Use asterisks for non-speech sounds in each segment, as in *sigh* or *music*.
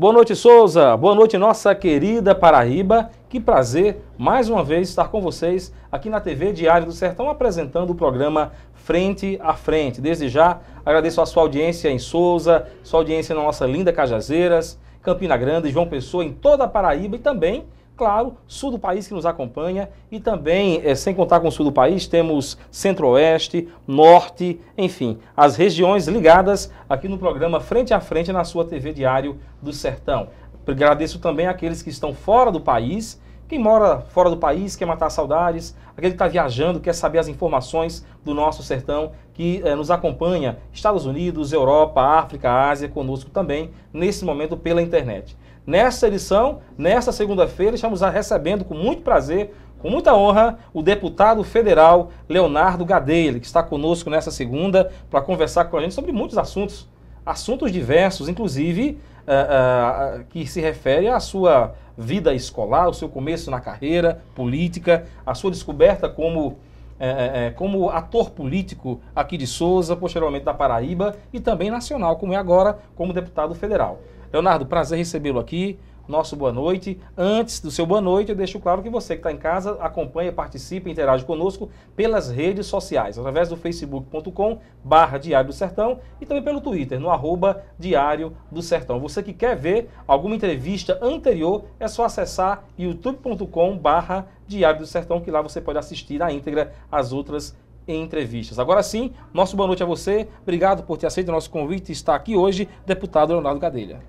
Boa noite, Souza. Boa noite, nossa querida Paraíba. Que prazer, mais uma vez, estar com vocês aqui na TV Diário do Sertão, apresentando o programa Frente a Frente. Desde já, agradeço a sua audiência em Souza, sua audiência na nossa linda Cajazeiras, Campina Grande, João Pessoa, em toda a Paraíba e também claro, sul do país que nos acompanha e também, é, sem contar com o sul do país, temos centro-oeste, norte, enfim, as regiões ligadas aqui no programa Frente a Frente na sua TV Diário do Sertão. Agradeço também aqueles que estão fora do país, quem mora fora do país, quer matar saudades, aquele que está viajando, quer saber as informações do nosso sertão, que eh, nos acompanha, Estados Unidos, Europa, África, Ásia, conosco também, nesse momento pela internet. Nesta edição, nesta segunda-feira, estamos recebendo com muito prazer, com muita honra, o deputado federal Leonardo Gadelha, que está conosco nessa segunda para conversar com a gente sobre muitos assuntos, assuntos diversos, inclusive uh, uh, que se refere à sua vida escolar, o seu começo na carreira política, a sua descoberta como é, é, como ator político aqui de Souza, posteriormente da Paraíba e também nacional, como é agora como deputado federal. Leonardo, prazer recebê-lo aqui. Nosso boa noite. Antes do seu boa noite, eu deixo claro que você que está em casa acompanha, participa interage conosco pelas redes sociais, através do facebook.com barra Diário do Sertão e também pelo Twitter, no arroba Diário do Sertão. Você que quer ver alguma entrevista anterior, é só acessar youtube.com barra Diário do Sertão, que lá você pode assistir na íntegra as outras entrevistas. Agora sim, nosso boa noite a você. Obrigado por ter aceito o nosso convite e estar aqui hoje, deputado Leonardo Gadelha.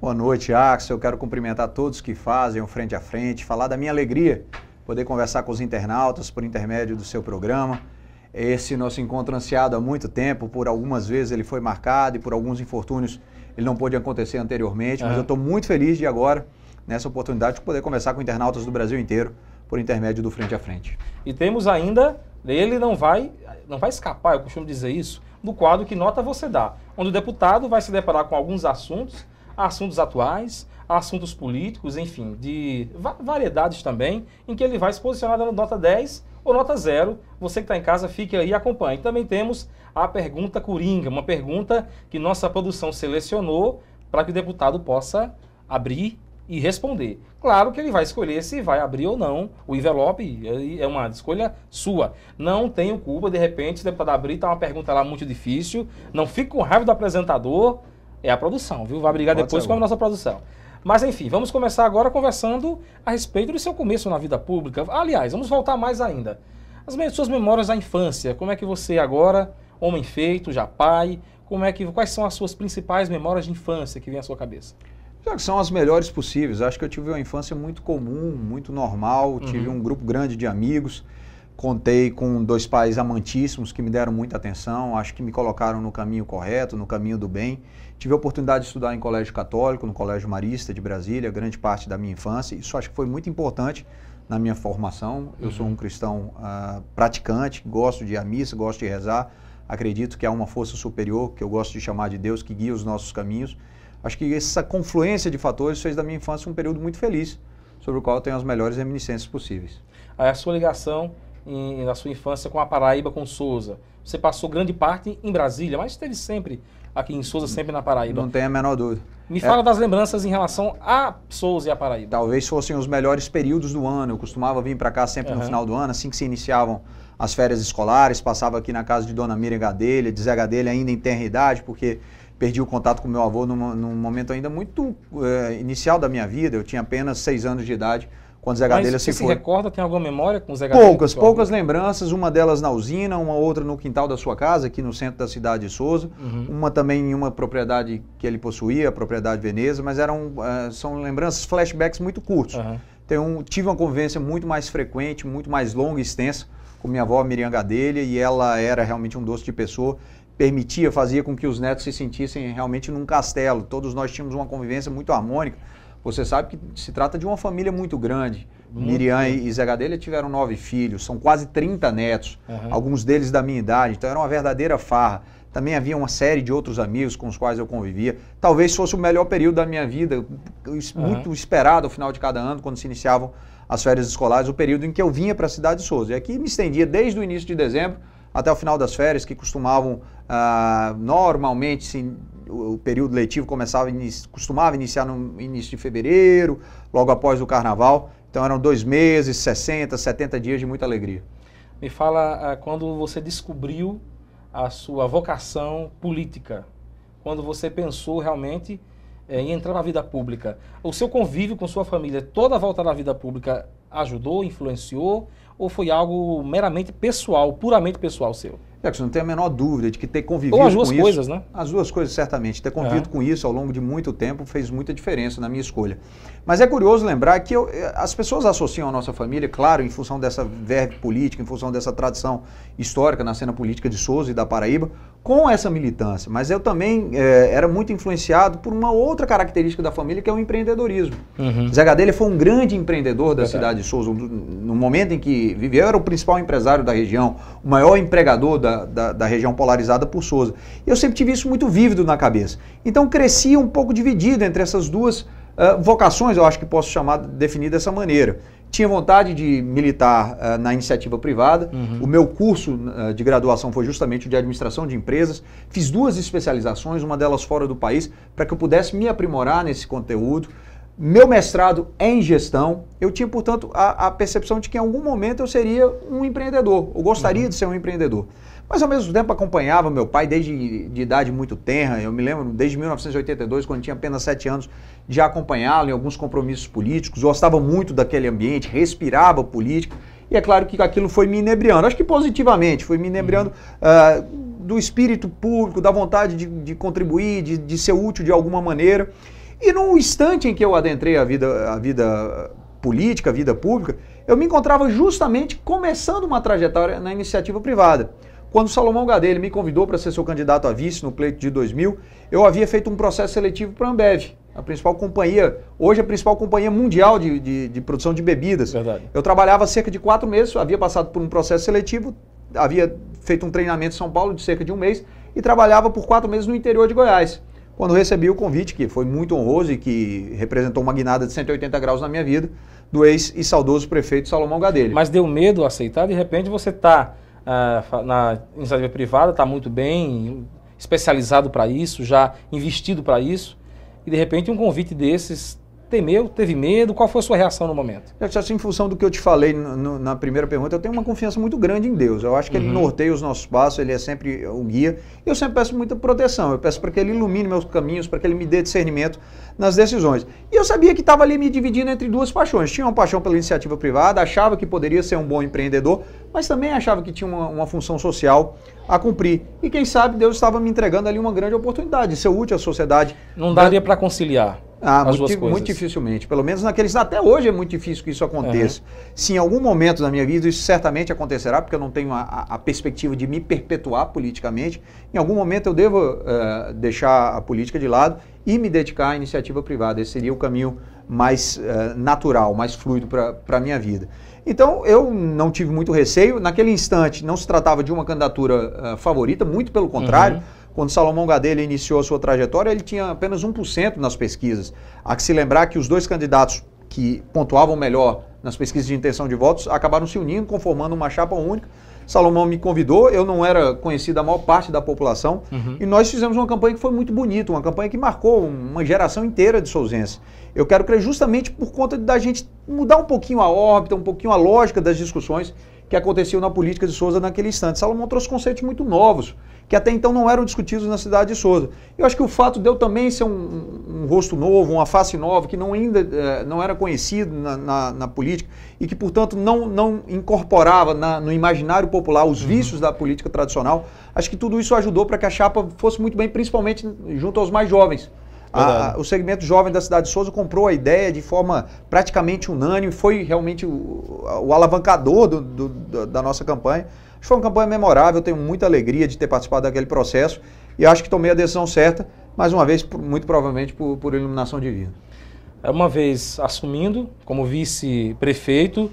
Boa noite, Axel. Eu quero cumprimentar todos que fazem o Frente a Frente, falar da minha alegria poder conversar com os internautas por intermédio do seu programa. Esse nosso encontro ansiado há muito tempo, por algumas vezes ele foi marcado e por alguns infortúnios ele não pôde acontecer anteriormente, uhum. mas eu estou muito feliz de agora, nessa oportunidade, de poder conversar com internautas do Brasil inteiro por intermédio do Frente a Frente. E temos ainda, ele não vai, não vai escapar, eu costumo dizer isso, do quadro que nota você dá, onde o deputado vai se deparar com alguns assuntos assuntos atuais, assuntos políticos, enfim, de variedades também, em que ele vai se posicionar dando nota 10 ou nota 0. Você que está em casa, fique aí e acompanhe. Também temos a pergunta Coringa, uma pergunta que nossa produção selecionou para que o deputado possa abrir e responder. Claro que ele vai escolher se vai abrir ou não o envelope, é uma escolha sua. Não tenho culpa, de repente, o deputado abrir, está uma pergunta lá muito difícil, não fique com raiva do apresentador, é a produção, viu? Vai brigar Pode depois com a nossa produção. Mas enfim, vamos começar agora conversando a respeito do seu começo na vida pública. Aliás, vamos voltar mais ainda. As suas memórias da infância, como é que você agora, homem feito, já pai, como é que quais são as suas principais memórias de infância que vem à sua cabeça? Já que são as melhores possíveis. Acho que eu tive uma infância muito comum, muito normal, uhum. tive um grupo grande de amigos. Contei com dois pais amantíssimos que me deram muita atenção, acho que me colocaram no caminho correto, no caminho do bem. Tive a oportunidade de estudar em colégio católico, no Colégio Marista de Brasília, grande parte da minha infância. Isso acho que foi muito importante na minha formação. Eu uhum. sou um cristão uh, praticante, gosto de ir à missa, gosto de rezar. Acredito que há uma força superior, que eu gosto de chamar de Deus, que guia os nossos caminhos. Acho que essa confluência de fatores fez da minha infância um período muito feliz, sobre o qual eu tenho as melhores reminiscências possíveis. A sua ligação em, na sua infância com a Paraíba, com Souza. Você passou grande parte em Brasília, mas esteve sempre aqui em Souza, sempre na Paraíba. Não tem a menor dúvida. Me fala é, das lembranças em relação a Souza e a Paraíba. Talvez fossem os melhores períodos do ano. Eu costumava vir para cá sempre uhum. no final do ano, assim que se iniciavam as férias escolares, passava aqui na casa de Dona Miriam Gadelha, de Zé Gadelha ainda em tenra idade, porque perdi o contato com meu avô num, num momento ainda muito é, inicial da minha vida. Eu tinha apenas seis anos de idade quando Zé Gadelha Mas se foi. Você se recorda, tem alguma memória com o Zé Gadelha? Poucas, poucas lembranças, uma delas na usina, uma outra no quintal da sua casa, aqui no centro da cidade de Souza, uhum. uma também em uma propriedade que ele possuía, a propriedade Veneza, mas eram, uh, são lembranças, flashbacks muito curtos. Uhum. Então, tive uma convivência muito mais frequente, muito mais longa e extensa com minha avó Miriam Gadelha, e ela era realmente um doce de pessoa, permitia, fazia com que os netos se sentissem realmente num castelo. Todos nós tínhamos uma convivência muito harmônica, você sabe que se trata de uma família muito grande. Muito Miriam bem. e Zé Gadelha tiveram nove filhos, são quase 30 netos, uhum. alguns deles da minha idade, então era uma verdadeira farra. Também havia uma série de outros amigos com os quais eu convivia. Talvez fosse o melhor período da minha vida, muito uhum. esperado ao final de cada ano, quando se iniciavam as férias escolares, o período em que eu vinha para a cidade de Souza. E aqui me estendia desde o início de dezembro até o final das férias, que costumavam ah, normalmente sim, o período letivo começava, costumava iniciar no início de fevereiro, logo após o carnaval. Então eram dois meses, 60, 70 dias de muita alegria. Me fala ah, quando você descobriu a sua vocação política, quando você pensou realmente é, em entrar na vida pública. O seu convívio com sua família, toda a volta na vida pública, ajudou, influenciou? Ou foi algo meramente pessoal, puramente pessoal seu? Jackson, não tem a menor dúvida de que ter convivido Ou as duas com coisas, isso, né? As duas coisas, certamente. Ter convivido com isso ao longo de muito tempo fez muita diferença na minha escolha. Mas é curioso lembrar que eu, eh, as pessoas associam a nossa família, claro, em função dessa verve política, em função dessa tradição histórica na cena política de Souza e da Paraíba, com essa militância. Mas eu também é, era muito influenciado por uma outra característica da família, que é o empreendedorismo. Uhum. Zé Gadelha foi um grande empreendedor da Verdade. cidade de Souza. No momento em que viveu, era o principal empresário da região, o maior empregador da, da, da região polarizada por Souza. E eu sempre tive isso muito vívido na cabeça. Então cresci um pouco dividido entre essas duas uh, vocações, eu acho que posso chamar, definir dessa maneira tinha vontade de militar uh, na iniciativa privada. Uhum. O meu curso uh, de graduação foi justamente o de administração de empresas. Fiz duas especializações, uma delas fora do país, para que eu pudesse me aprimorar nesse conteúdo. Meu mestrado é em gestão. Eu tinha, portanto, a, a percepção de que em algum momento eu seria um empreendedor, ou gostaria uhum. de ser um empreendedor. Mas ao mesmo tempo acompanhava meu pai desde de idade muito tenra. Eu me lembro desde 1982, quando tinha apenas sete anos, de acompanhá-lo em alguns compromissos políticos. Gostava muito daquele ambiente, respirava política. E é claro que aquilo foi me inebriando. Acho que positivamente, foi me inebriando uh, do espírito público, da vontade de, de contribuir, de, de, ser útil de alguma maneira. E no instante em que eu adentrei a vida, a vida política, a vida pública, eu me encontrava justamente começando uma trajetória na iniciativa privada. Quando Salomão Gadelha me convidou para ser seu candidato a vice no pleito de 2000, eu havia feito um processo seletivo para a Ambev, a principal companhia, hoje a principal companhia mundial de, de, de, produção de bebidas. Verdade. Eu trabalhava cerca de quatro meses, havia passado por um processo seletivo, havia feito um treinamento em São Paulo de cerca de um mês e trabalhava por quatro meses no interior de Goiás. Quando recebi o convite, que foi muito honroso e que representou uma guinada de 180 graus na minha vida, do ex e saudoso prefeito Salomão Gadelha. Mas deu medo aceitar? De repente você está uh, na iniciativa privada, está muito bem, especializado para isso, já investido para isso, e de repente um convite desses temeu, teve medo? Qual foi a sua reação no momento? Assim, em função do que eu te falei no, no, na primeira pergunta, eu tenho uma confiança muito grande em Deus. Eu acho que uhum. Ele norteia os nossos passos, Ele é sempre o guia. E eu sempre peço muita proteção. Eu peço para que Ele ilumine meus caminhos, para que Ele me dê discernimento nas decisões. E eu sabia que estava ali me dividindo entre duas paixões. Tinha uma paixão pela iniciativa privada, achava que poderia ser um bom empreendedor, mas também achava que tinha uma, uma função social a cumprir. E quem sabe Deus estava me entregando ali uma grande oportunidade de ser útil à sociedade. Não daria para conciliar. Ah, muito, muito, dificilmente. Pelo menos naqueles. Até hoje é muito difícil que isso aconteça. Uhum. Se em algum momento da minha vida isso certamente acontecerá, porque eu não tenho a, a perspectiva de me perpetuar politicamente, em algum momento eu devo uh, deixar a política de lado e me dedicar à iniciativa privada. Esse seria o caminho mais uh, natural, mais fluido para a minha vida. Então eu não tive muito receio. Naquele instante não se tratava de uma candidatura uh, favorita, muito pelo contrário. Uhum quando Salomão Gadelha iniciou a sua trajetória, ele tinha apenas 1% nas pesquisas. Há que se lembrar que os dois candidatos que pontuavam melhor nas pesquisas de intenção de votos acabaram se unindo, conformando uma chapa única. Salomão me convidou, eu não era conhecido da maior parte da população, uhum. e nós fizemos uma campanha que foi muito bonita, uma campanha que marcou uma geração inteira de souzenses. Eu quero crer justamente por conta da gente mudar um pouquinho a órbita, um pouquinho a lógica das discussões que aconteciam na política de Souza naquele instante. Salomão trouxe conceitos muito novos, que até então não eram discutidos na cidade de Souza. Eu acho que o fato de eu também ser um, um rosto novo, uma face nova, que não ainda eh, não era conhecido na, na, na, política e que, portanto, não, não incorporava na, no imaginário popular os uhum. vícios da política tradicional, acho que tudo isso ajudou para que a chapa fosse muito bem, principalmente junto aos mais jovens. A, o segmento jovem da cidade de Souza comprou a ideia de forma praticamente unânime, foi realmente o, o alavancador do, do, da nossa campanha. Acho que foi uma campanha memorável, tenho muita alegria de ter participado daquele processo e acho que tomei a decisão certa, mais uma vez, muito provavelmente por, por iluminação divina. É uma vez assumindo como vice-prefeito,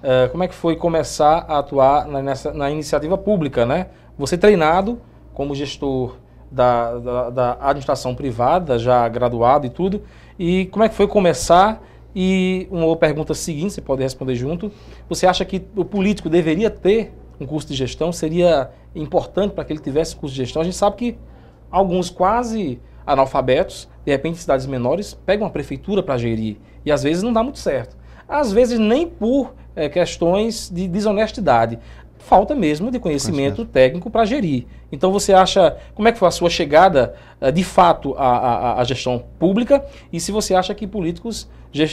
é, como é que foi começar a atuar nessa, na iniciativa pública, né? Você treinado como gestor da, da, da, administração privada, já graduado e tudo, e como é que foi começar? E uma pergunta seguinte, você pode responder junto, você acha que o político deveria ter um curso de gestão, seria importante para que ele tivesse curso de gestão. A gente sabe que alguns quase analfabetos, de repente cidades menores, pegam a prefeitura para gerir e às vezes não dá muito certo. Às vezes nem por é, questões de desonestidade. Falta mesmo de conhecimento técnico para gerir. Então você acha, como é que foi a sua chegada eh, de fato à, à, à gestão pública e se você acha que políticos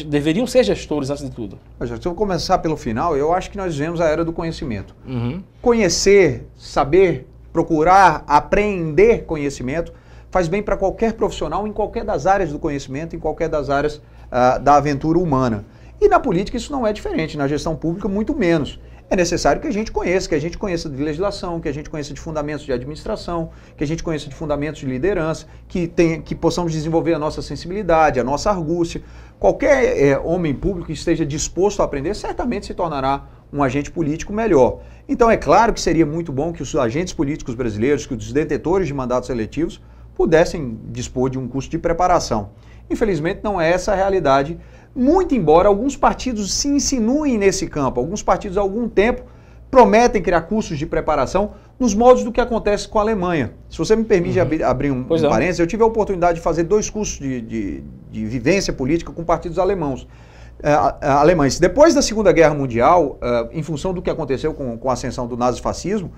deveriam ser gestores antes de tudo? Se eu começar pelo final, eu acho que nós vivemos a era do conhecimento. Uhum. Conhecer, saber, procurar, aprender conhecimento faz bem para qualquer profissional em qualquer das áreas do conhecimento, em qualquer das áreas uh, da aventura humana. E na política isso não é diferente, na gestão pública muito menos. É necessário que a gente conheça, que a gente conheça de legislação, que a gente conheça de fundamentos de administração, que a gente conheça de fundamentos de liderança, que, tenha, que possamos desenvolver a nossa sensibilidade, a nossa argúcia. Qualquer é, homem público que esteja disposto a aprender certamente se tornará um agente político melhor. Então é claro que seria muito bom que os agentes políticos brasileiros, que os detetores de mandatos eletivos, pudessem dispor de um curso de preparação. Infelizmente, não é essa a realidade, muito embora alguns partidos se insinuem nesse campo. Alguns partidos, há algum tempo, prometem criar cursos de preparação nos moldes do que acontece com a Alemanha. Se você me permite uhum. abrir, abrir, um, um é. parênteses, eu tive a oportunidade de fazer dois cursos de, de, de vivência política com partidos alemãos. Uh, alemães. Depois da Segunda Guerra Mundial, uh, em função do que aconteceu com, com a ascensão do nazifascismo,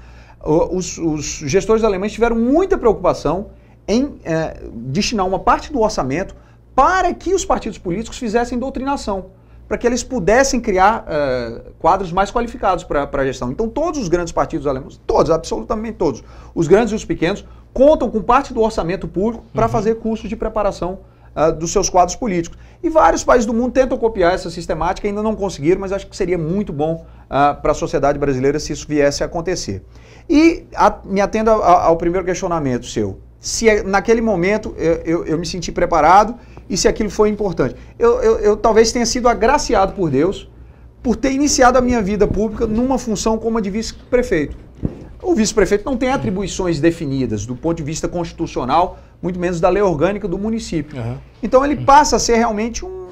uh, os, os gestores alemães tiveram muita preocupação em é, destinar uma parte do orçamento para que os partidos políticos fizessem doutrinação, para que eles pudessem criar é, quadros mais qualificados para a gestão. Então, todos os grandes partidos alemães, todos, absolutamente todos, os grandes e os pequenos, contam com parte do orçamento público para uhum. fazer cursos de preparação uh, dos seus quadros políticos. E vários países do mundo tentam copiar essa sistemática, ainda não conseguiram, mas acho que seria muito bom uh, para a sociedade brasileira se isso viesse a acontecer. E a, me atendo ao primeiro questionamento seu se é, naquele momento eu, eu, eu, me senti preparado e se aquilo foi importante. Eu, eu, eu talvez tenha sido agraciado por Deus por ter iniciado a minha vida pública numa função como a de vice-prefeito. O vice-prefeito não tem atribuições definidas do ponto de vista constitucional, muito menos da lei orgânica do município. Uhum. Então ele passa a ser realmente um,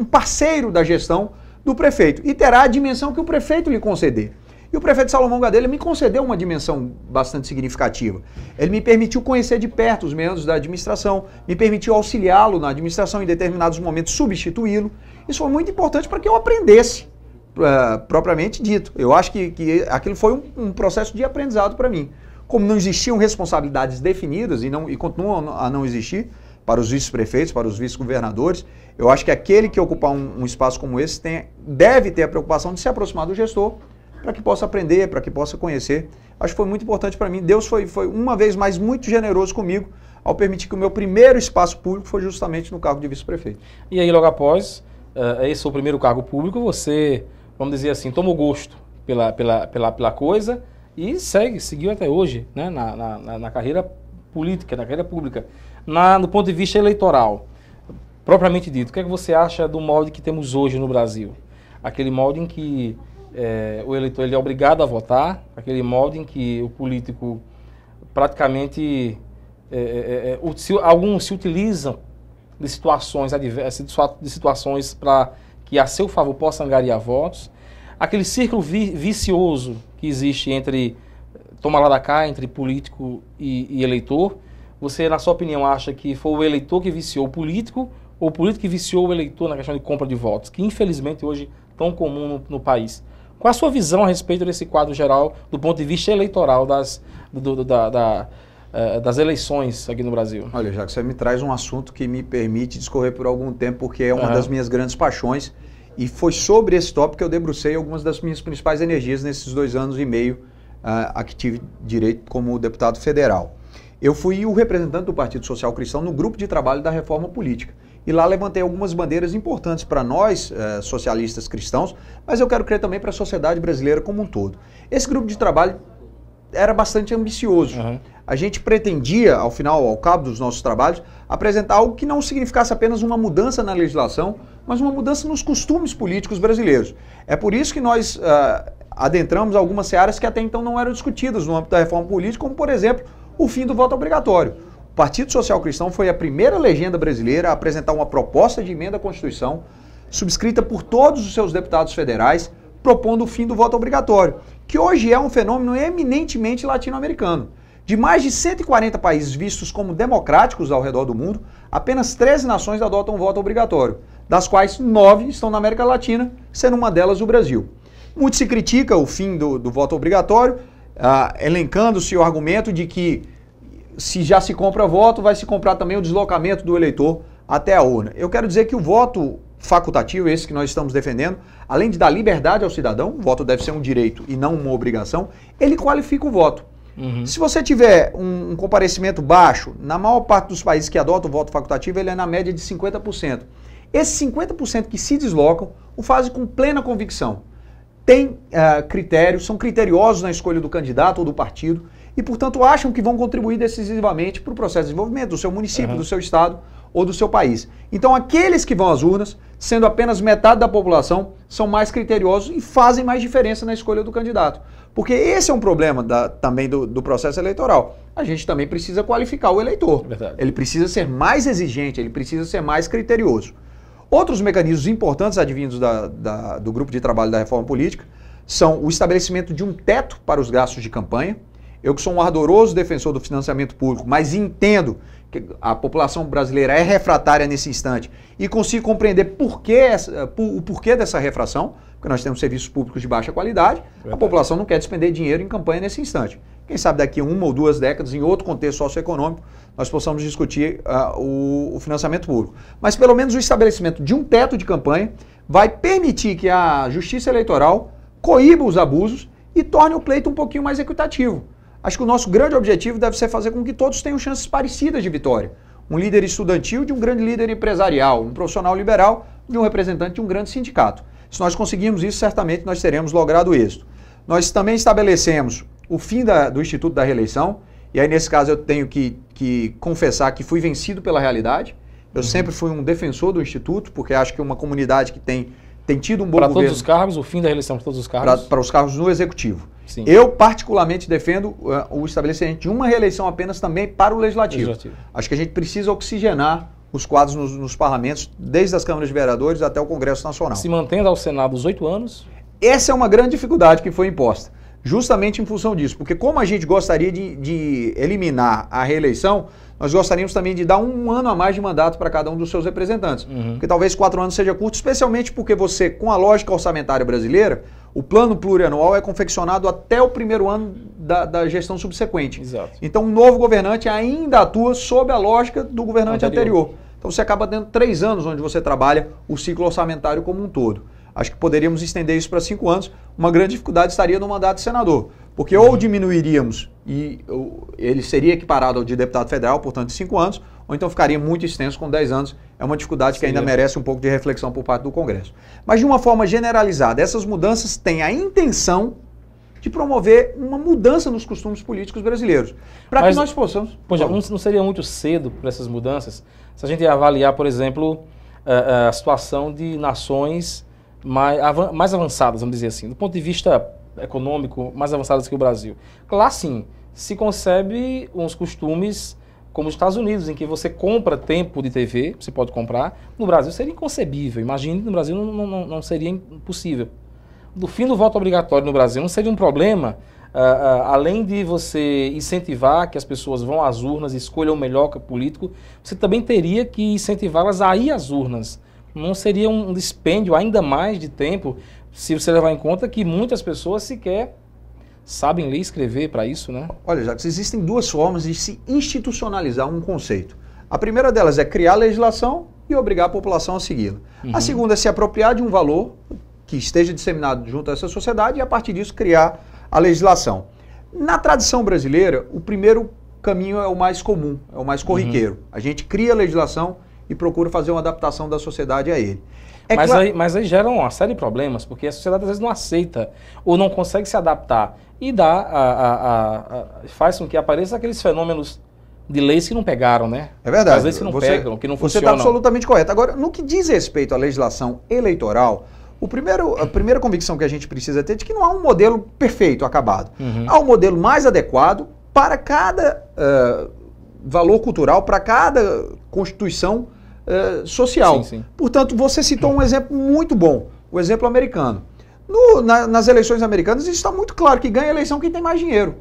um parceiro da gestão do prefeito e terá a dimensão que o prefeito lhe conceder. E o prefeito Salomão Gadelha me concedeu uma dimensão bastante significativa. Ele me permitiu conhecer de perto os membros da administração, me permitiu auxiliá-lo na administração em determinados momentos, substituí-lo. Isso foi muito importante para que eu aprendesse, uh, propriamente dito. Eu acho que, que aquilo foi um, um processo de aprendizado para mim. Como não existiam responsabilidades definidas e, não, e continuam a não existir para os vice-prefeitos, para os vice-governadores, eu acho que aquele que ocupar um, um espaço como esse tem, deve ter a preocupação de se aproximar do gestor para que possa aprender, para que possa conhecer. Acho que foi muito importante para mim. Deus foi, foi uma vez mais muito generoso comigo ao permitir que o meu primeiro espaço público foi justamente no cargo de vice-prefeito. E aí, logo após, uh, esse seu primeiro cargo público, você, vamos dizer assim, tomou gosto pela, pela, pela, pela coisa e segue, seguiu até hoje, né, na, na, na carreira política, na carreira pública. Na, ponto de vista eleitoral, propriamente dito, o que é que você acha do molde que temos hoje no Brasil? Aquele molde em que é, o eleitor ele é obrigado a votar, aquele modo em que o político praticamente é, é, é, é se, alguns se utilizam de situações adversas, de situações para que a seu favor possa angariar votos, aquele círculo vi, vicioso que existe entre toma lá da cá entre político e, e, eleitor, você na sua opinião acha que foi o eleitor que viciou o político ou o político que viciou o eleitor na questão de compra de votos, que infelizmente hoje tão comum no, no país? Qual a sua visão a respeito desse quadro geral do ponto de vista eleitoral das, do, do, da, da, uh, das eleições aqui no Brasil? Olha, já que você me traz um assunto que me permite discorrer por algum tempo, porque é uma uhum. das minhas grandes paixões, e foi sobre esse tópico que eu debrucei algumas das minhas principais energias nesses dois anos e meio uh, a que tive direito como deputado federal. Eu fui o representante do Partido Social Cristão no grupo de trabalho da reforma política e lá levantei algumas bandeiras importantes para nós, eh, socialistas cristãos, mas eu quero crer também para a sociedade brasileira como um todo. Esse grupo de trabalho era bastante ambicioso. Uhum. A gente pretendia, ao final, ao cabo dos nossos trabalhos, apresentar algo que não significasse apenas uma mudança na legislação, mas uma mudança nos costumes políticos brasileiros. É por isso que nós uh, adentramos algumas searas que até então não eram discutidas no âmbito da reforma política, como, por exemplo, o fim do voto obrigatório. O Partido Social Cristão foi a primeira legenda brasileira a apresentar uma proposta de emenda à Constituição, subscrita por todos os seus deputados federais, propondo o fim do voto obrigatório, que hoje é um fenômeno eminentemente latino-americano. De mais de 140 países vistos como democráticos ao redor do mundo, apenas 13 nações adotam voto obrigatório, das quais nove estão na América Latina, sendo uma delas o Brasil. Muito se critica o fim do, do voto obrigatório, ah, elencando-se o argumento de que se já se compra voto, vai se comprar também o deslocamento do eleitor até a urna. Eu quero dizer que o voto facultativo, esse que nós estamos defendendo, além de dar liberdade ao cidadão, o voto deve ser um direito e não uma obrigação, ele qualifica o voto. Uhum. Se você tiver um, um, comparecimento baixo, na maior parte dos países que adotam o voto facultativo, ele é na média de 50%. Esses 50% que se deslocam o fazem com plena convicção. Tem uh, critérios, são criteriosos na escolha do candidato ou do partido e, portanto, acham que vão contribuir decisivamente para o processo de desenvolvimento do seu município, uhum. do seu estado ou do seu país. Então, aqueles que vão às urnas, sendo apenas metade da população, são mais criteriosos e fazem mais diferença na escolha do candidato. Porque esse é um problema da, também do, do, processo eleitoral. A gente também precisa qualificar o eleitor. Verdade. Ele precisa ser mais exigente, ele precisa ser mais criterioso. Outros mecanismos importantes advindos da, da, do grupo de trabalho da reforma política são o estabelecimento de um teto para os gastos de campanha, eu que sou um ardoroso defensor do financiamento público, mas entendo que a população brasileira é refratária nesse instante e consigo compreender por que essa, o porquê dessa refração, porque nós temos serviços públicos de baixa qualidade, Verdade. a população não quer despender dinheiro em campanha nesse instante. Quem sabe daqui a uma ou duas décadas, em outro contexto socioeconômico, nós possamos discutir uh, o, o financiamento público. Mas pelo menos o estabelecimento de um teto de campanha vai permitir que a justiça eleitoral coíba os abusos e torne o pleito um pouquinho mais equitativo. Acho que o nosso grande objetivo deve ser fazer com que todos tenham chances parecidas de vitória. Um líder estudantil de um grande líder empresarial, um profissional liberal de um representante de um grande sindicato. Se nós conseguirmos isso, certamente nós teremos logrado êxito. Nós também estabelecemos o fim da, do Instituto da Reeleição, e aí nesse caso eu tenho que, que confessar que fui vencido pela realidade. Eu uhum. sempre fui um defensor do Instituto, porque acho que uma comunidade que tem, tem tido um bom para governo... Para todos os cargos, o fim da reeleição para todos os cargos? Para os cargos no Executivo. Sim. Eu, particularmente, defendo uh, o estabelecimento de uma reeleição apenas também para o legislativo. legislativo. Acho que a gente precisa oxigenar os quadros nos, nos, parlamentos, desde as câmaras de vereadores até o Congresso Nacional. Se mantendo ao Senado os oito anos? Essa é uma grande dificuldade que foi imposta, justamente em função disso. Porque, como a gente gostaria de, de eliminar a reeleição, nós gostaríamos também de dar um ano a mais de mandato para cada um dos seus representantes. Uhum. Porque talvez quatro anos seja curto, especialmente porque você, com a lógica orçamentária brasileira, o plano plurianual é confeccionado até o primeiro ano da, da gestão subsequente. Exato. Então, um novo governante ainda atua sob a lógica do governante anterior. anterior. Então, você acaba tendo três anos onde você trabalha o ciclo orçamentário como um todo. Acho que poderíamos estender isso para cinco anos. Uma grande dificuldade estaria no mandato de senador. Porque ou diminuiríamos e ele seria equiparado ao de deputado federal, portanto, cinco anos, ou então ficaria muito extenso com 10 anos. É uma dificuldade que ainda merece um pouco de reflexão por parte do Congresso. Mas de uma forma generalizada, essas mudanças têm a intenção de promover uma mudança nos costumes políticos brasileiros. Para que nós possamos. Pois não, não seria muito cedo para essas mudanças se a gente avaliar, por exemplo, a, a situação de nações mais, mais avançadas, vamos dizer assim, do ponto de vista econômico, mais avançadas que o Brasil. Lá sim, se concebe uns costumes como os Estados Unidos, em que você compra tempo de TV, você pode comprar. No Brasil seria inconcebível. Imagine, no Brasil não, não, não seria impossível. Do fim do voto obrigatório no Brasil não seria um problema, uh, uh, além de você incentivar que as pessoas vão às urnas e escolham o melhor político, você também teria que incentivá-las a ir às urnas. Não seria um dispêndio ainda mais de tempo se você levar em conta que muitas pessoas sequer sabem ler e escrever para isso, né? Olha, Jacques, existem duas formas de se institucionalizar um conceito. A primeira delas é criar legislação e obrigar a população a segui-la. Uhum. A segunda é se apropriar de um valor que esteja disseminado junto a essa sociedade e, a partir disso, criar a legislação. Na tradição brasileira, o primeiro caminho é o mais comum, é o mais corriqueiro. Uhum. A gente cria a legislação e procura fazer uma adaptação da sociedade a ele. É mas, aí, mas aí gera uma série de problemas, porque a sociedade às vezes não aceita ou não consegue se adaptar e dá a, a, a, faz com que apareçam aqueles fenômenos de leis que não pegaram, né? É verdade. Às vezes que não você, pegam, que não você tá funcionam. Você está absolutamente correto. Agora, no que diz respeito à legislação eleitoral, o primeiro, a primeira convicção que a gente precisa ter é de que não há um modelo perfeito, acabado. Uhum. Há um modelo mais adequado para cada uh, valor cultural, para cada constituição uh, social. Sim, sim. Portanto, você citou um exemplo muito bom, o exemplo americano. No, na, nas eleições americanas, isso está muito claro que ganha a eleição quem tem mais dinheiro.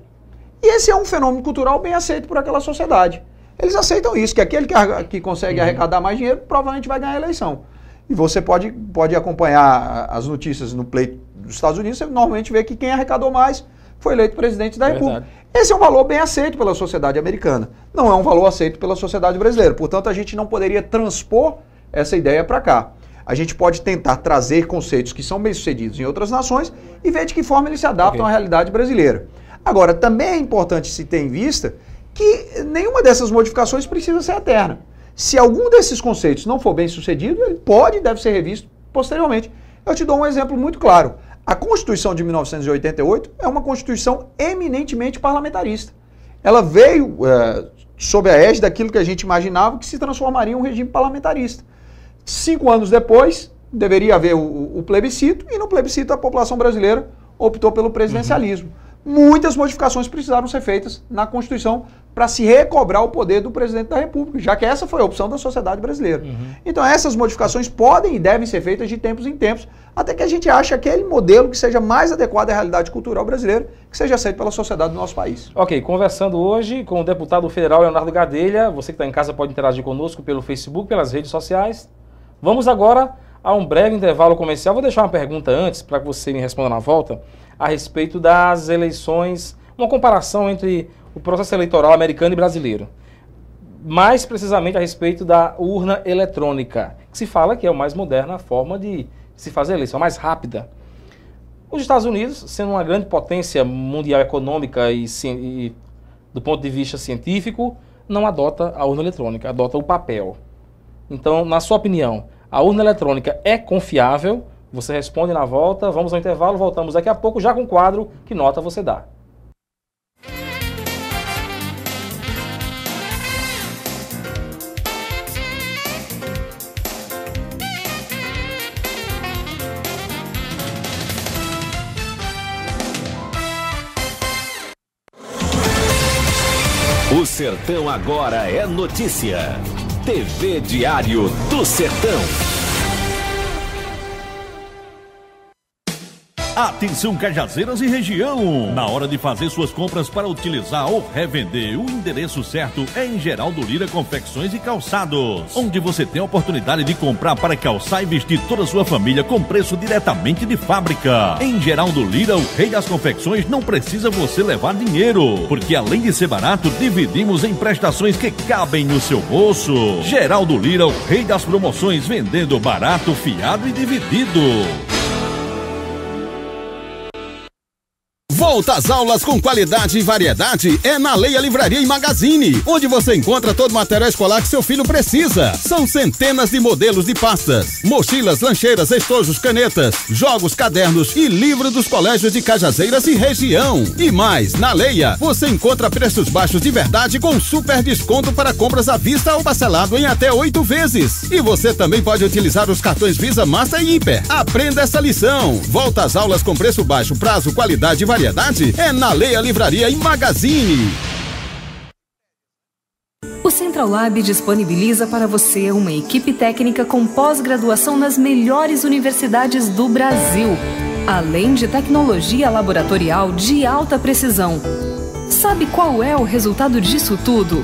E esse é um fenômeno cultural bem aceito por aquela sociedade. Eles aceitam isso, que aquele que, que consegue uhum. arrecadar mais dinheiro provavelmente vai ganhar a eleição. E você pode, pode acompanhar as notícias no pleito dos Estados Unidos, você normalmente vê que quem arrecadou mais foi eleito presidente da é República. Verdade. Esse é um valor bem aceito pela sociedade americana. Não é um valor aceito pela sociedade brasileira. Portanto, a gente não poderia transpor essa ideia para cá. A gente pode tentar trazer conceitos que são bem-sucedidos em outras nações e ver de que forma eles se adaptam okay. à realidade brasileira. Agora, também é importante se ter em vista que nenhuma dessas modificações precisa ser eterna. Se algum desses conceitos não for bem sucedido, ele pode e deve ser revisto posteriormente. Eu te dou um exemplo muito claro. A Constituição de 1988 é uma Constituição eminentemente parlamentarista. Ela veio é, sob a égide daquilo que a gente imaginava que se transformaria em um regime parlamentarista. Cinco anos depois, deveria haver o, o plebiscito, e no plebiscito a população brasileira optou pelo presidencialismo. Uhum muitas modificações precisaram ser feitas na Constituição para se recobrar o poder do presidente da República, já que essa foi a opção da sociedade brasileira. Uhum. Então essas modificações podem e devem ser feitas de tempos em tempos, até que a gente ache aquele modelo que seja mais adequado à realidade cultural brasileira, que seja aceito pela sociedade do nosso país. Ok, conversando hoje com o deputado federal Leonardo Gadelha, você que está em casa pode interagir conosco pelo Facebook, pelas redes sociais. Vamos agora a um breve intervalo comercial. Vou deixar uma pergunta antes para que você me responda na volta a respeito das eleições, uma comparação entre o processo eleitoral americano e brasileiro. Mais precisamente a respeito da urna eletrônica, que se fala que é a mais moderna forma de se fazer eleição, mais rápida. Os Estados Unidos, sendo uma grande potência mundial econômica e, e do ponto de vista científico, não adota a urna eletrônica, adota o papel. Então, na sua opinião, a urna eletrônica é confiável você responde na volta, vamos ao intervalo, voltamos daqui a pouco já com o quadro Que Nota Você Dá. Sertão agora é notícia. TV Diário do Sertão. Atenção Cajazeiras e região! Na hora de fazer suas compras para utilizar ou revender, o endereço certo é em Geraldo Lira Confecções e Calçados, onde você tem a oportunidade de comprar para calçar e vestir toda a sua família com preço diretamente de fábrica. Em Geraldo Lira, o rei das confecções não precisa você levar dinheiro, porque além de ser barato, dividimos em prestações que cabem no seu bolso. Geraldo Lira, o rei das promoções, vendendo barato, fiado e dividido. Volta às aulas com qualidade e variedade é na Leia Livraria e Magazine, onde você encontra todo o material escolar que seu filho precisa. São centenas de modelos de pastas, mochilas, lancheiras, estojos, canetas, jogos, cadernos e livros dos colégios de Cajazeiras e região. E mais, na Leia, você encontra preços baixos de verdade com super desconto para compras à vista ou parcelado em até oito vezes. E você também pode utilizar os cartões Visa, Master e Hiper. Aprenda essa lição. Volta às aulas com preço baixo, prazo, qualidade e variedade é na Leia Livraria e Magazine. O Central Lab disponibiliza para você uma equipe técnica com pós-graduação nas melhores universidades do Brasil, além de tecnologia laboratorial de alta precisão. Sabe qual é o resultado disso tudo?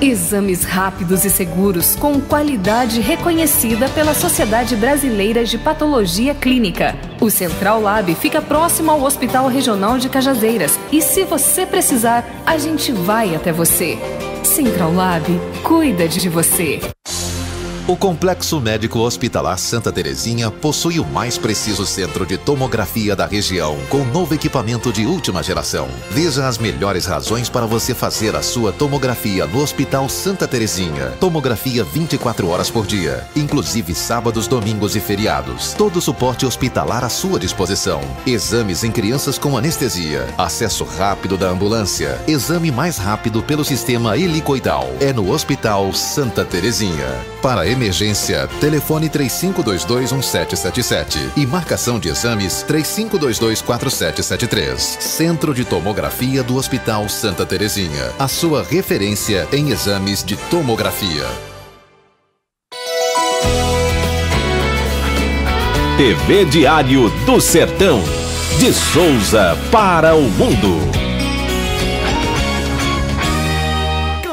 Exames rápidos e seguros com qualidade reconhecida pela Sociedade Brasileira de Patologia Clínica. O Central Lab fica próximo ao Hospital Regional de Cajazeiras e se você precisar, a gente vai até você. Central Lab cuida de você. O Complexo Médico Hospitalar Santa Terezinha possui o mais preciso centro de tomografia da região, com novo equipamento de última geração. Veja as melhores razões para você fazer a sua tomografia no Hospital Santa Terezinha. Tomografia 24 horas por dia, inclusive sábados, domingos e feriados. Todo o suporte hospitalar à sua disposição. Exames em crianças com anestesia. Acesso rápido da ambulância. Exame mais rápido pelo sistema helicoidal. É no Hospital Santa Terezinha. Para emergência, telefone 35221777 e marcação de exames 35224773. Centro de Tomografia do Hospital Santa Terezinha. A sua referência em exames de tomografia. TV Diário do Sertão. De Souza para o Mundo.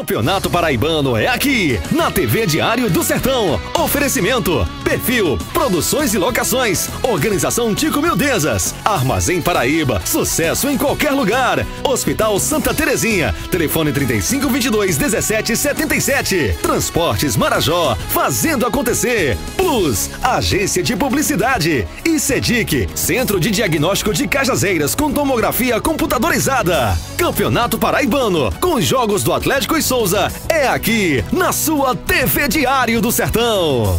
Campeonato Paraibano é aqui, na TV Diário do Sertão. Oferecimento, perfil, produções e locações. Organização Tico Mildezas. Armazém Paraíba, sucesso em qualquer lugar. Hospital Santa Terezinha, telefone 3522 1777. Transportes Marajó, fazendo acontecer. Plus, agência de publicidade. E Sedic, Centro de Diagnóstico de Cajazeiras com tomografia computadorizada. Campeonato Paraibano, com os jogos do Atlético e Souza, é aqui, na sua TV Diário do Sertão.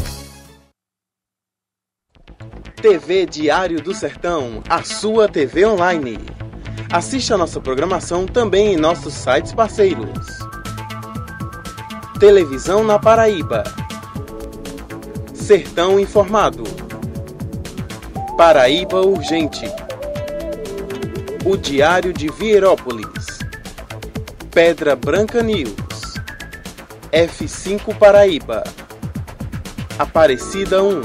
TV Diário do Sertão, a sua TV online. Assista a nossa programação também em nossos sites parceiros. Televisão na Paraíba. Sertão Informado. Paraíba Urgente. O Diário de Vierópolis. Pedra Branca News. F5 Paraíba. Aparecida 1.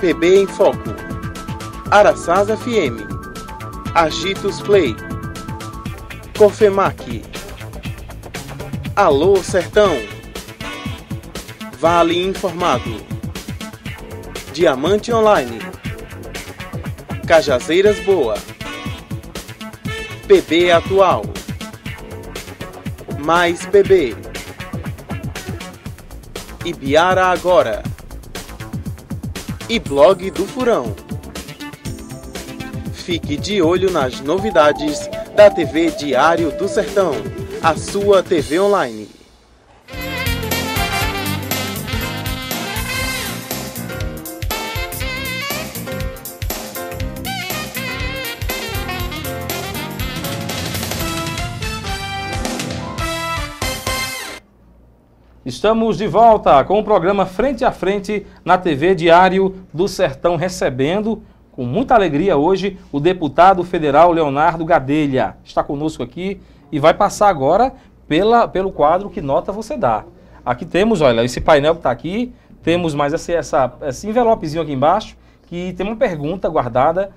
PB em Foco. Araçás FM. Agitos Play. Cofemac. Alô Sertão. Vale Informado. Diamante Online. Cajazeiras Boa. PB Atual. Mais PB. Ibiara Agora. E Blog do Furão. Fique de olho nas novidades da TV Diário do Sertão, a sua TV online. Estamos de volta com o programa Frente a Frente na TV Diário do Sertão, recebendo com muita alegria hoje o deputado federal Leonardo Gadelha. Está conosco aqui e vai passar agora pela, pelo quadro Que Nota Você Dá. Aqui temos, olha, esse painel que está aqui, temos mais esse, essa, esse envelopezinho aqui embaixo, que tem uma pergunta guardada.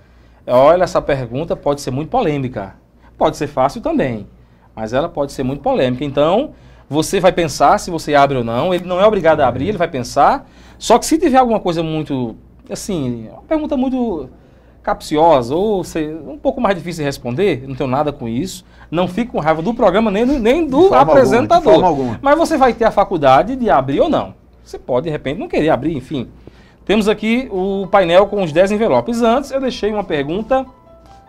Olha, essa pergunta pode ser muito polêmica. Pode ser fácil também, mas ela pode ser muito polêmica. Então, você vai pensar se você abre ou não. Ele não é obrigado a abrir, ele vai pensar. Só que se tiver alguma coisa muito, assim, uma pergunta muito capciosa ou sei, um pouco mais difícil de responder, não tenho nada com isso. Não fique com raiva do programa nem, nem do apresentador. Alguma, alguma. Mas você vai ter a faculdade de abrir ou não. Você pode, de repente, não querer abrir, enfim. Temos aqui o painel com os 10 envelopes. Antes, eu deixei uma pergunta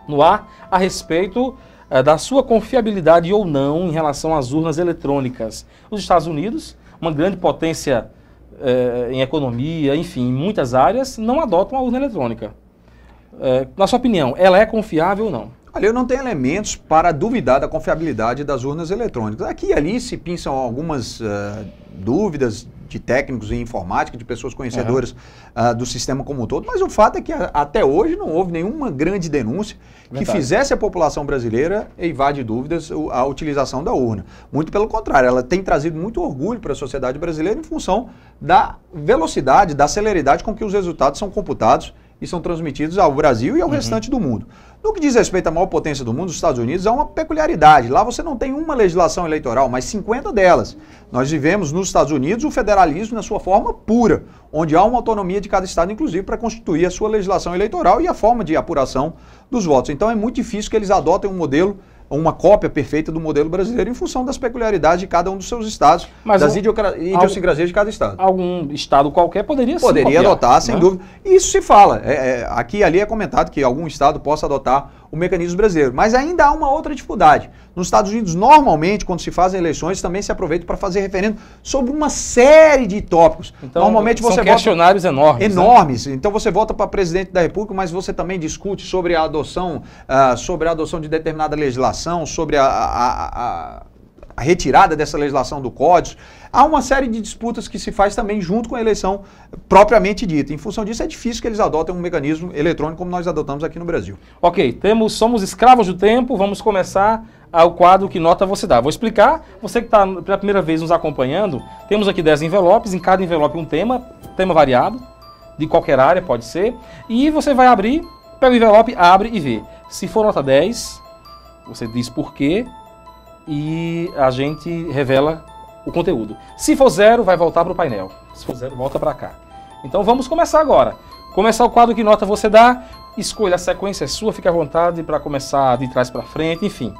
no ar a respeito da sua confiabilidade ou não em relação às urnas eletrônicas. Os Estados Unidos, uma grande potência é, em economia, enfim, em muitas áreas, não adotam a urna eletrônica. É, na sua opinião, ela é confiável ou não? Olha, eu não tenho elementos para duvidar da confiabilidade das urnas eletrônicas. Aqui e ali se pinçam algumas uh, dúvidas de técnicos em informática, de pessoas conhecedoras uhum. uh, do sistema como um todo, mas o fato é que a, até hoje não houve nenhuma grande denúncia Verdade. que fizesse a população brasileira evade dúvidas a utilização da urna. Muito pelo contrário, ela tem trazido muito orgulho para a sociedade brasileira em função da velocidade, da celeridade com que os resultados são computados e são transmitidos ao Brasil e ao uhum. restante do mundo. No que diz respeito à maior potência do mundo, os Estados Unidos, há uma peculiaridade. Lá você não tem uma legislação eleitoral, mas 50 delas. Nós vivemos nos Estados Unidos o federalismo na sua forma pura, onde há uma autonomia de cada estado, inclusive, para constituir a sua legislação eleitoral e a forma de apuração dos votos. Então é muito difícil que eles adotem um modelo uma cópia perfeita do modelo brasileiro em função das peculiaridades de cada um dos seus estados, Mas das um, idiosincrasias de cada estado. Algum estado qualquer poderia Poderia adotar, sem né? dúvida. Isso se fala. É, é, aqui e ali é comentado que algum estado possa adotar o mecanismo brasileiro. Mas ainda há uma outra dificuldade. Nos Estados Unidos, normalmente, quando se fazem eleições, também se aproveita para fazer referendo sobre uma série de tópicos. Então, normalmente você são questionários vota... enormes. Enormes. Né? Então você vota para presidente da República, mas você também discute sobre a adoção, uh, sobre a adoção de determinada legislação, sobre a, a, a, a retirada dessa legislação do Código. Há uma série de disputas que se faz também junto com a eleição propriamente dita. Em função disso, é difícil que eles adotem um mecanismo eletrônico como nós adotamos aqui no Brasil. Ok, temos, somos escravos do tempo, vamos começar ao quadro que nota você dá. Vou explicar, você que está pela primeira vez nos acompanhando, temos aqui 10 envelopes, em cada envelope um tema, tema variado, de qualquer área, pode ser. E você vai abrir, pega o envelope, abre e vê. Se for nota 10, você diz por quê e a gente revela o conteúdo. Se for zero, vai voltar para o painel. Se for zero, volta para cá. Então vamos começar agora. Começar o quadro que nota você dá, escolha a sequência é sua, fique à vontade para começar de trás para frente, enfim.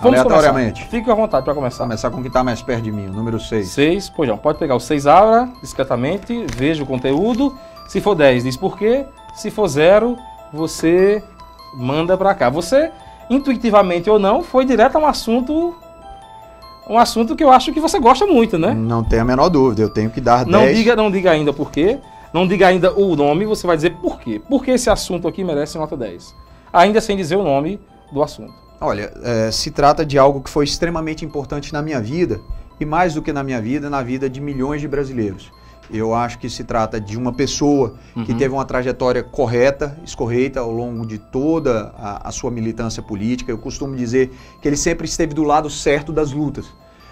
Vamos Aleatoriamente. Começar. Fique à vontade para começar. Começar com o que está mais perto de mim, o número 6. 6, pois não. Pode pegar o 6, abra discretamente, veja o conteúdo. Se for 10, diz por quê. Se for 0, você manda para cá. Você, intuitivamente ou não, foi direto a um assunto um assunto que eu acho que você gosta muito, né? Não tem a menor dúvida, eu tenho que dar 10. Não diga, não diga ainda por quê, não diga ainda o nome, você vai dizer por quê. Por que esse assunto aqui merece nota 10? Ainda sem dizer o nome do assunto. Olha, é, se trata de algo que foi extremamente importante na minha vida, e mais do que na minha vida, na vida de milhões de brasileiros. Eu acho que se trata de uma pessoa uhum. que teve uma trajetória correta, escorreita ao longo de toda a, a, sua militância política. Eu costumo dizer que ele sempre esteve do lado certo das lutas.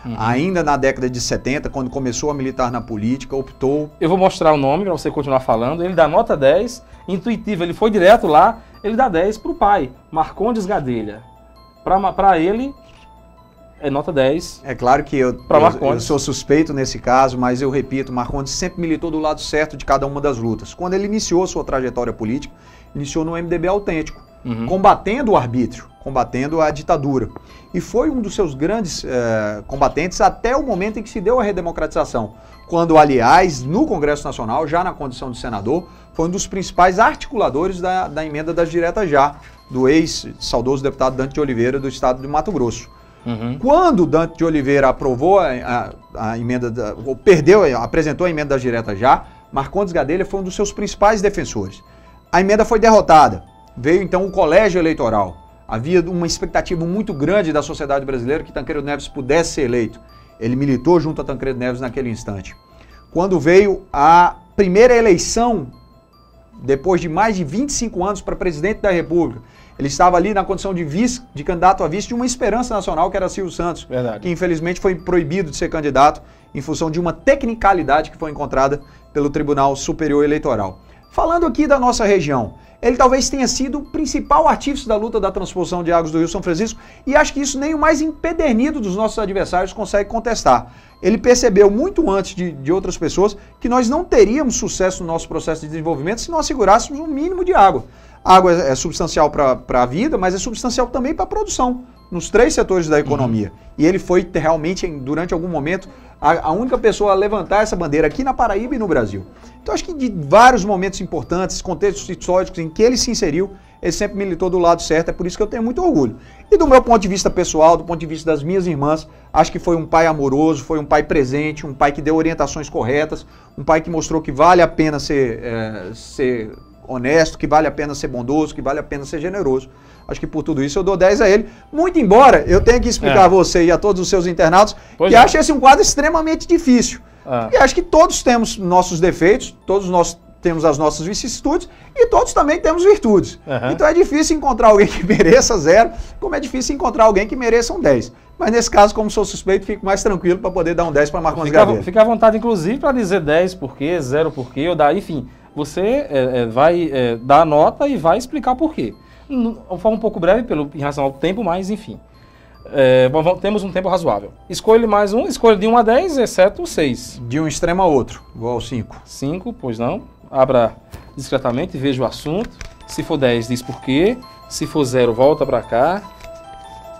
Uhum. Ainda na década de 70, quando começou a militar na política, optou. Eu vou mostrar o nome para você continuar falando. Ele dá nota 10, intuitivo, ele foi direto lá, ele dá 10 para o pai, Marcondes Gadelha. Para ele, é nota 10. É claro que eu, eu, eu, sou suspeito nesse caso, mas eu repito, Marcondes sempre militou do lado certo de cada uma das lutas. Quando ele iniciou sua trajetória política, iniciou no MDB autêntico, uhum. combatendo o arbítrio, combatendo a ditadura. E foi um dos seus grandes eh, combatentes até o momento em que se deu a redemocratização. Quando, aliás, no Congresso Nacional, já na condição de senador, foi um dos principais articuladores da, da emenda das diretas já, do ex-saudoso deputado Dante de Oliveira, do estado de Mato Grosso. Uhum. Quando Dante de Oliveira aprovou a, a, a emenda, da, ou perdeu, apresentou a emenda das diretas já, Marcondes Gadelha foi um dos seus principais defensores. A emenda foi derrotada. Veio então o colégio eleitoral. Havia uma expectativa muito grande da sociedade brasileira que Tancredo Neves pudesse ser eleito. Ele militou junto a Tancredo Neves naquele instante. Quando veio a primeira eleição, depois de mais de 25 anos para presidente da República, ele estava ali na condição de vice, de candidato a vice de uma esperança nacional, que era Silvio Santos, Verdade. que infelizmente foi proibido de ser candidato em função de uma tecnicalidade que foi encontrada pelo Tribunal Superior Eleitoral. Falando aqui da nossa região, ele talvez tenha sido o principal artífice da luta da transposição de águas do Rio São Francisco e acho que isso nem o mais empedernido dos nossos adversários consegue contestar. Ele percebeu muito antes de, de outras pessoas que nós não teríamos sucesso no nosso processo de desenvolvimento se não assegurássemos um mínimo de água. A água é, é substancial para a vida, mas é substancial também para a produção, nos três setores da economia. Uhum. E ele foi realmente, durante algum momento, a, a, única pessoa a levantar essa bandeira aqui na Paraíba e no Brasil. Então acho que de vários momentos importantes, contextos históricos em que ele se inseriu, ele sempre militou do lado certo, é por isso que eu tenho muito orgulho. E do meu ponto de vista pessoal, do ponto de vista das minhas irmãs, acho que foi um pai amoroso, foi um pai presente, um pai que deu orientações corretas, um pai que mostrou que vale a pena ser, é, ser honesto, que vale a pena ser bondoso, que vale a pena ser generoso. Acho que por tudo isso eu dou 10 a ele. Muito embora eu tenha que explicar é. a você e a todos os seus internautas pois que é. acho esse um quadro extremamente difícil. É. E acho que todos temos nossos defeitos, todos nós temos as nossas vicissitudes e todos também temos virtudes. Uhum. Então é difícil encontrar alguém que *laughs* mereça zero, como é difícil encontrar alguém que mereça um 10. Mas nesse caso, como sou suspeito, fico mais tranquilo para poder dar um 10 para Marcos Gabriel. Fica à vontade, inclusive, para dizer 10 por quê, 0 por quê, ou dar, enfim você é, é, vai é, dar a nota e vai explicar por quê. De forma um pouco breve, pelo, em relação ao tempo, mas enfim. É, bom, temos um tempo razoável. Escolha mais um, escolha de 1 a 10, exceto o 6. De um extremo a outro, igual ao 5. 5, pois não. Abra discretamente, veja o assunto. Se for 10, diz por quê. Se for 0, volta para cá.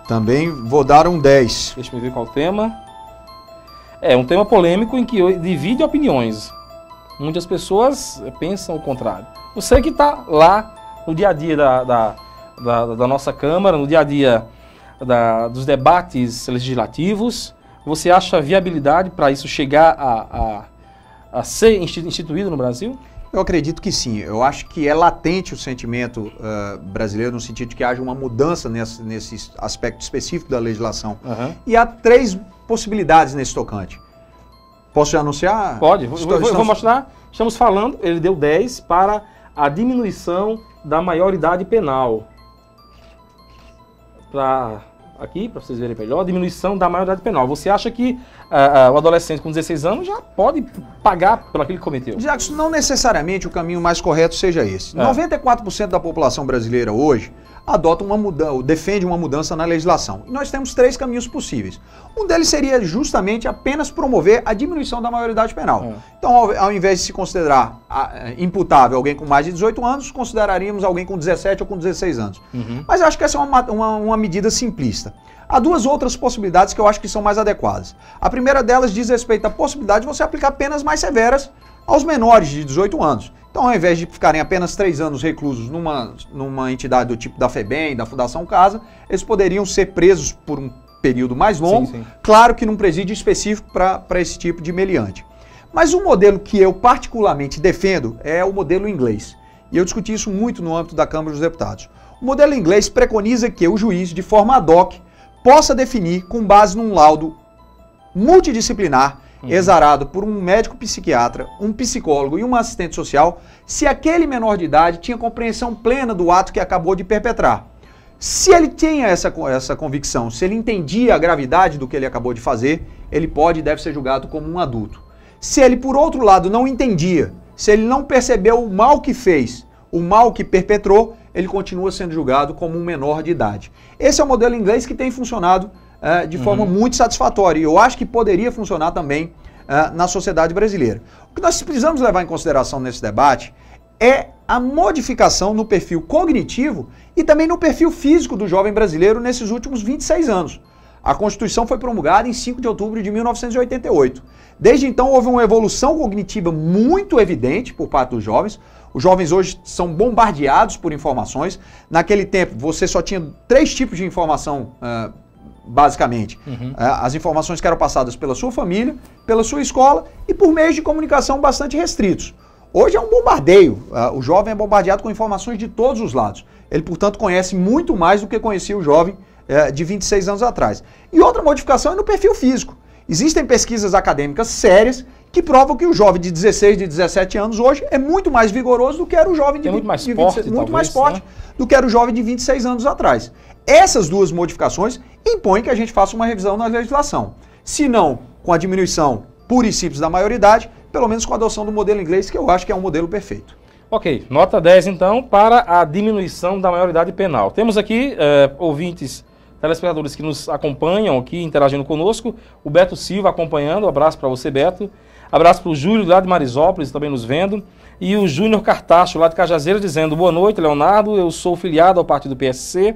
Também vou dar um 10. Deixa eu ver qual o tema. É um tema polêmico em que divide opiniões. Muitas pessoas pensam o contrário. Você que está lá no dia a dia da, da, da, da, nossa Câmara, no dia a dia da, dos debates legislativos, você acha viabilidade para isso chegar a, a, a ser instituído no Brasil? Eu acredito que sim. Eu acho que é latente o sentimento uh, brasileiro no sentido de que haja uma mudança nesse, nesse aspecto específico da legislação. Uhum. E há três possibilidades nesse tocante. Posso já anunciar? Pode, Estou, vou, estamos... vou mostrar. Estamos falando, ele deu 10 para a diminuição da maioridade penal. Para aqui, para vocês verem melhor, diminuição da maioridade penal. Você acha que uh, uh, o adolescente com 16 anos já pode pagar pelo aquilo que cometeu? Jackson, não necessariamente o caminho mais correto seja esse. É. 94% da população brasileira hoje adota uma mudança, defende uma mudança na legislação. E nós temos três caminhos possíveis. Um deles seria justamente apenas promover a diminuição da maioridade penal. É. Então, ao, ao, invés de se considerar a, a, imputável alguém com mais de 18 anos, consideraríamos alguém com 17 ou com 16 anos. Uhum. Mas eu acho que essa é uma, uma, uma medida simplista. Há duas outras possibilidades que eu acho que são mais adequadas. A primeira delas diz respeito à possibilidade de você aplicar penas mais severas aos menores de 18 anos. Então, ao invés de ficarem apenas três anos reclusos numa, numa entidade do tipo da FEBEM, da Fundação Casa, eles poderiam ser presos por um período mais longo, sim, sim. claro que num presídio específico para esse tipo de meliante. Mas o modelo que eu particularmente defendo é o modelo inglês. E eu discuti isso muito no âmbito da Câmara dos Deputados. O modelo inglês preconiza que o juiz, de forma ad hoc, possa definir, com base num laudo multidisciplinar, uhum. exarado por um médico psiquiatra, um psicólogo e uma assistente social, se aquele menor de idade tinha compreensão plena do ato que acabou de perpetrar. Se ele tinha essa, essa convicção, se ele entendia a gravidade do que ele acabou de fazer, ele pode e deve ser julgado como um adulto. Se ele, por outro lado, não entendia, se ele não percebeu o mal que fez, o mal que perpetrou, ele continua sendo julgado como um menor de idade. Esse é o modelo inglês que tem funcionado uh, de uhum. forma muito satisfatória. E eu acho que poderia funcionar também uh, na sociedade brasileira. O que nós precisamos levar em consideração nesse debate é a modificação no perfil cognitivo e também no perfil físico do jovem brasileiro nesses últimos 26 anos. A Constituição foi promulgada em 5 de outubro de 1988. Desde então houve uma evolução cognitiva muito evidente por parte dos jovens. Os jovens hoje são bombardeados por informações. Naquele tempo você só tinha três tipos de informação uh, basicamente. Uhum. É, as informações que eram passadas pela sua família, pela sua escola e por meios de comunicação bastante restritos. Hoje é um bombardeio. É, o jovem é bombardeado com informações de todos os lados. Ele, portanto, conhece muito mais do que conhecia o jovem é, de 26 anos atrás. E outra modificação é no perfil físico. Existem pesquisas acadêmicas sérias que provam que o jovem de 16, de 17 anos hoje é muito mais vigoroso do que era o jovem de, 20, muito mais de 26, forte, muito mais forte né? do que era o jovem de 26 anos atrás. Essas duas modificações impõem que a gente faça uma revisão na legislação. Se não com a diminuição pura e simples da maioridade, pelo menos com a adoção do modelo inglês, que eu acho que é um modelo perfeito. Ok, nota 10 então para a diminuição da maioridade penal. Temos aqui é, ouvintes, telespectadores que nos acompanham aqui, interagindo conosco. O Beto Silva acompanhando, abraço para você, Beto. Abraço para o Júlio lá de Marisópolis, também nos vendo. E o Júnior Cartacho, lá de Cajazeira, dizendo: Boa noite, Leonardo. Eu sou filiado ao partido PSC.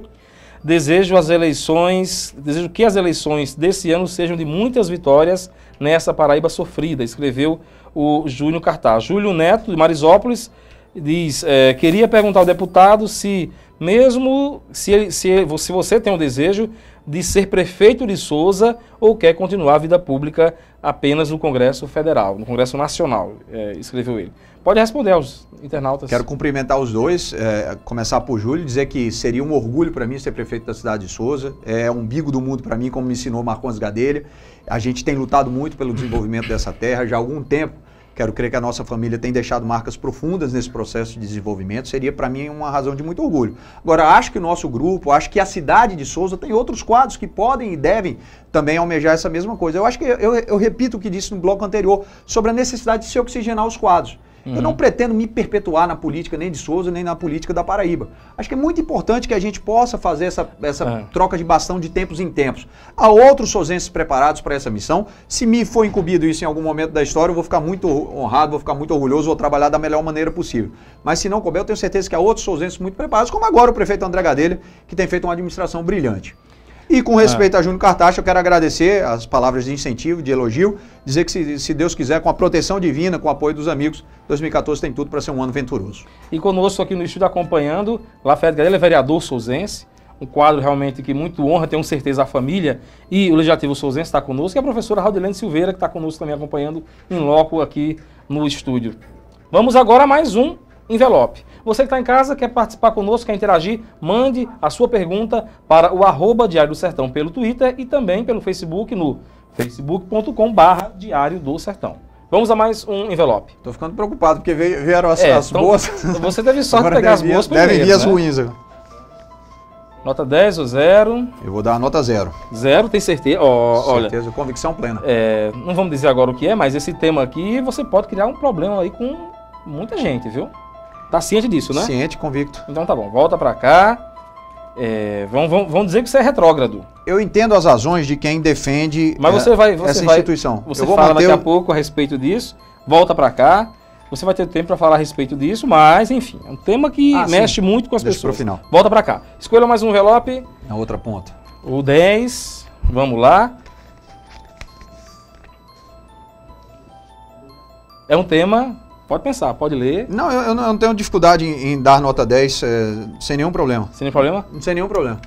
Desejo as eleições, desejo que as eleições desse ano sejam de muitas vitórias nessa Paraíba sofrida, escreveu o Júnior Cartaz. Júlio Neto, de Marisópolis, diz: é, queria perguntar ao deputado se, mesmo se, ele, se, se você tem o desejo de ser prefeito de Souza ou quer continuar a vida pública apenas no Congresso Federal, no Congresso Nacional, é, escreveu ele. Pode responder aos internautas. Quero cumprimentar os dois, é, começar por Júlio, dizer que seria um orgulho para mim ser prefeito da cidade de Souza. É um bigo do mundo para mim, como me ensinou Marcos Gadelha. A gente tem lutado muito pelo desenvolvimento dessa terra já há algum tempo. Quero crer que a nossa família tem deixado marcas profundas nesse processo de desenvolvimento. Seria para mim uma razão de muito orgulho. Agora, acho que o nosso grupo, acho que a cidade de Souza tem outros quadros que podem e devem também almejar essa mesma coisa. Eu acho que eu, eu repito o que disse no bloco anterior sobre a necessidade de se oxigenar os quadros. Uhum. Eu não pretendo me perpetuar na política nem de Souza, nem na política da Paraíba. Acho que é muito importante que a gente possa fazer essa, essa é. troca de bastão de tempos em tempos. Há outros sozenses preparados para essa missão. Se me for incumbido isso em algum momento da história, eu vou ficar muito honrado, vou ficar muito orgulhoso, vou trabalhar da melhor maneira possível. Mas se não couber, eu tenho certeza que há outros sozenses muito preparados, como agora o prefeito André Gadelha, que tem feito uma administração brilhante. E com respeito é. a Júnior Cartacho, eu quero agradecer as palavras de incentivo, de elogio, dizer que se, se, Deus quiser, com a proteção divina, com o apoio dos amigos, 2014 tem tudo para ser um ano venturoso. E conosco aqui no estúdio acompanhando, Lafayette Gadela, vereador souzense, um quadro realmente que muito honra, tenho certeza, a família e o Legislativo Souzense está conosco, e a professora Raudilene Silveira, que está conosco também acompanhando em loco aqui no estúdio. Vamos agora a mais um envelope. Você que está em casa, quer participar conosco, quer interagir, mande a sua pergunta para o arroba Diário do Sertão pelo Twitter e também pelo Facebook no facebook.com barra Diário do Sertão. Vamos a mais um envelope. Estou ficando preocupado, porque vieram as, é, as então, boas. Você teve sorte de pegar as boas primeiras. Devem vir as né? ruins agora. Nota 10 ou 0? Eu vou dar a nota zero. Zero, tem certeza? Ó, olha, Certeza, convicção plena. é, não vamos dizer agora o que é, mas esse tema aqui você pode criar um problema aí com muita gente, viu? Tá ciente disso, né? Ciente, convicto. Então tá bom, volta pra cá. É, vamos, vamos, vamos dizer que você é retrógrado. Eu entendo as razões de quem defende Mas você vai, você essa vai, instituição. Você eu vou fala manter daqui a pouco a respeito disso. Volta pra cá. Você vai ter tempo pra falar a respeito disso, mas enfim, é um tema que Ah, sim. mexe muito com as Deixa pro pessoas. final. Volta pra cá. Escolha mais um envelope. na outra ponta. O 10. Vamos lá. É um tema. Pode pensar, pode ler, Não, eu, eu não tenho dificuldade em, em dar nota 10 eh, sem nenhum problema. sem nenhum problema. Sem nenhum problema.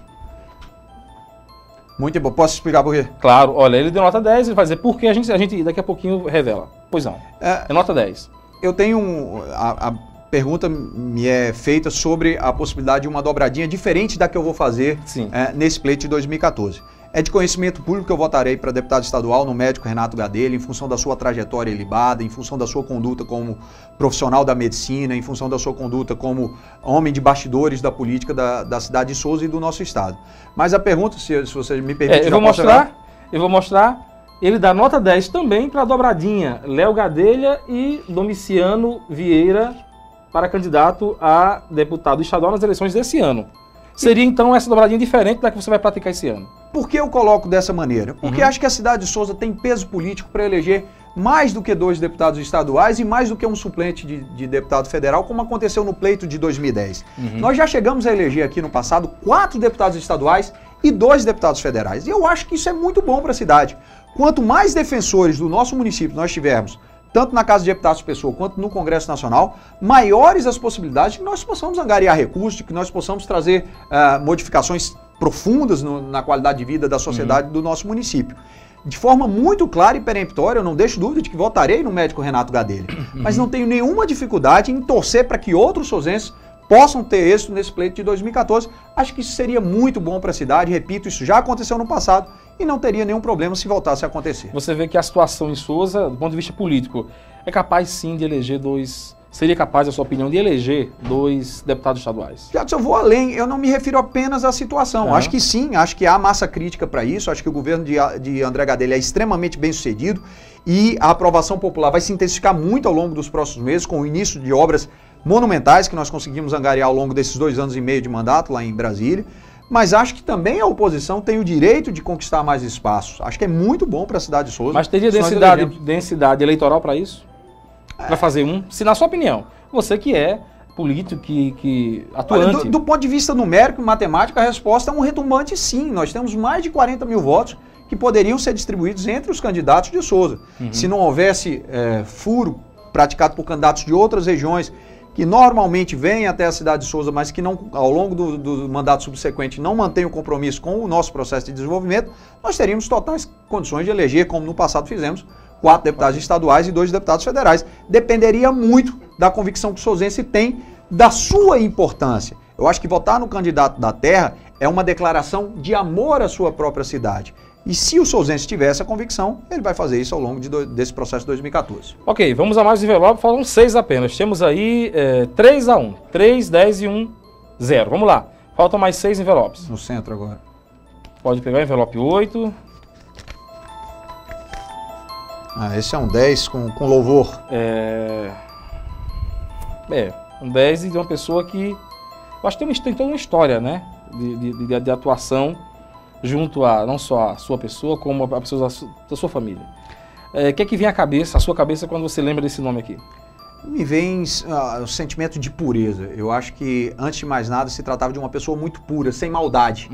Muito bom. Posso explicar por quê? Claro, olha, ele deu nota 10, ele vai dizer por que a gente, a gente daqui a pouquinho revela. Pois não. É, É nota 10. eu tenho. um- A, a pergunta me é feita sobre a possibilidade de uma dobradinha diferente da que eu vou fazer Sim. eh, nesse pleito de 2014. É de conhecimento público que eu votarei para deputado estadual no médico Renato Gadelha, em função da sua trajetória ilibada, em função da sua conduta como profissional da medicina, em função da sua conduta como homem de bastidores da política da, da cidade de Souza e do nosso estado. Mas a pergunta, se, se você me permite, É, eu vou mostrar, eu vou mostrar. Ele dá nota 10 também para a dobradinha Léo Gadelha e Domiciano Vieira para candidato a deputado estadual nas eleições desse ano. Seria então essa dobradinha diferente da que você vai praticar esse ano. Por que eu coloco dessa maneira? Porque Uhum. acho que a cidade de Souza tem peso político para eleger mais do que dois deputados estaduais e mais do que um suplente de, de deputado federal, como aconteceu no pleito de 2010. Nós já chegamos a eleger aqui no passado quatro deputados estaduais e dois deputados federais. E eu acho que isso é muito bom para a cidade. Quanto mais defensores do nosso município nós tivermos, tanto na Casa de Deputados de Pessoa quanto no Congresso Nacional, maiores as possibilidades de que nós possamos angariar recursos, de que nós possamos trazer ah, modificações profundas no- na qualidade de vida da sociedade do nosso município. De forma muito clara e peremptória, eu não deixo dúvida de que votarei no médico Renato Gadelha. Mas não tenho nenhuma dificuldade em torcer para que outros sozenses possam ter êxito nesse pleito de 2014. Acho que isso seria muito bom para a cidade. Repito, isso já aconteceu no passado e não teria nenhum problema se voltasse a acontecer. Você vê que a situação em Souza, do ponto de vista político, é capaz sim de eleger dois. Seria capaz, na sua opinião, de eleger dois deputados estaduais. Jackson, eu vou além, eu não me refiro apenas à situação. Acho que sim, acho que há massa crítica para isso, acho que o governo de, de André Gadelha é extremamente bem sucedido e a aprovação popular vai se intensificar muito ao longo dos próximos meses, com o início de obras monumentais que nós conseguimos angariar ao longo desses dois anos e meio de mandato lá em Brasília. Mas acho que também a oposição tem o direito de conquistar mais espaços. Acho que é muito bom para a cidade de Souza. Mas teria densidade, densidade eleitoral para isso? Para fazer um? Se, na sua opinião, você que é político, que, que Olha, atuante. do, do ponto de vista numérico e matemático, a resposta é um retumbante sim. Nós temos mais de 40 mil votos que poderiam ser distribuídos entre os candidatos de Souza. Se não houvesse é, furo praticado por candidatos de outras regiões que normalmente vêm até a cidade de Souza, mas que não, ao longo do, do mandato subsequente não mantêm o compromisso com o nosso processo de desenvolvimento, nós teríamos totais condições de eleger, como no passado fizemos, quatro deputados estaduais e dois deputados federais. Dependeria muito da convicção que o souzense tem da sua importância. Eu acho que votar no candidato da terra é uma declaração de amor à sua própria cidade. E se o souzense tiver essa convicção, ele vai fazer isso ao longo de do- desse processo de 2014. Ok, vamos a mais envelope, faltam seis apenas. Temos aí é, 3 a 1. 3, 10 e 1, 0. Vamos lá. Faltam mais seis envelopes. No centro agora. Pode pegar o envelope 8. Ah, esse é um 10 com, com louvor. É... é, um 10 de uma pessoa que. Eu acho que tem, tem toda uma história, né? De, de, de- de atuação junto a não só a sua pessoa, como a pessoa da su- da sua família. É, O que é que vem à cabeça, à sua cabeça, quando você lembra desse nome aqui? Me vem ah, o sentimento de pureza. Eu acho que, antes de mais nada, se tratava de uma pessoa muito pura, sem maldade.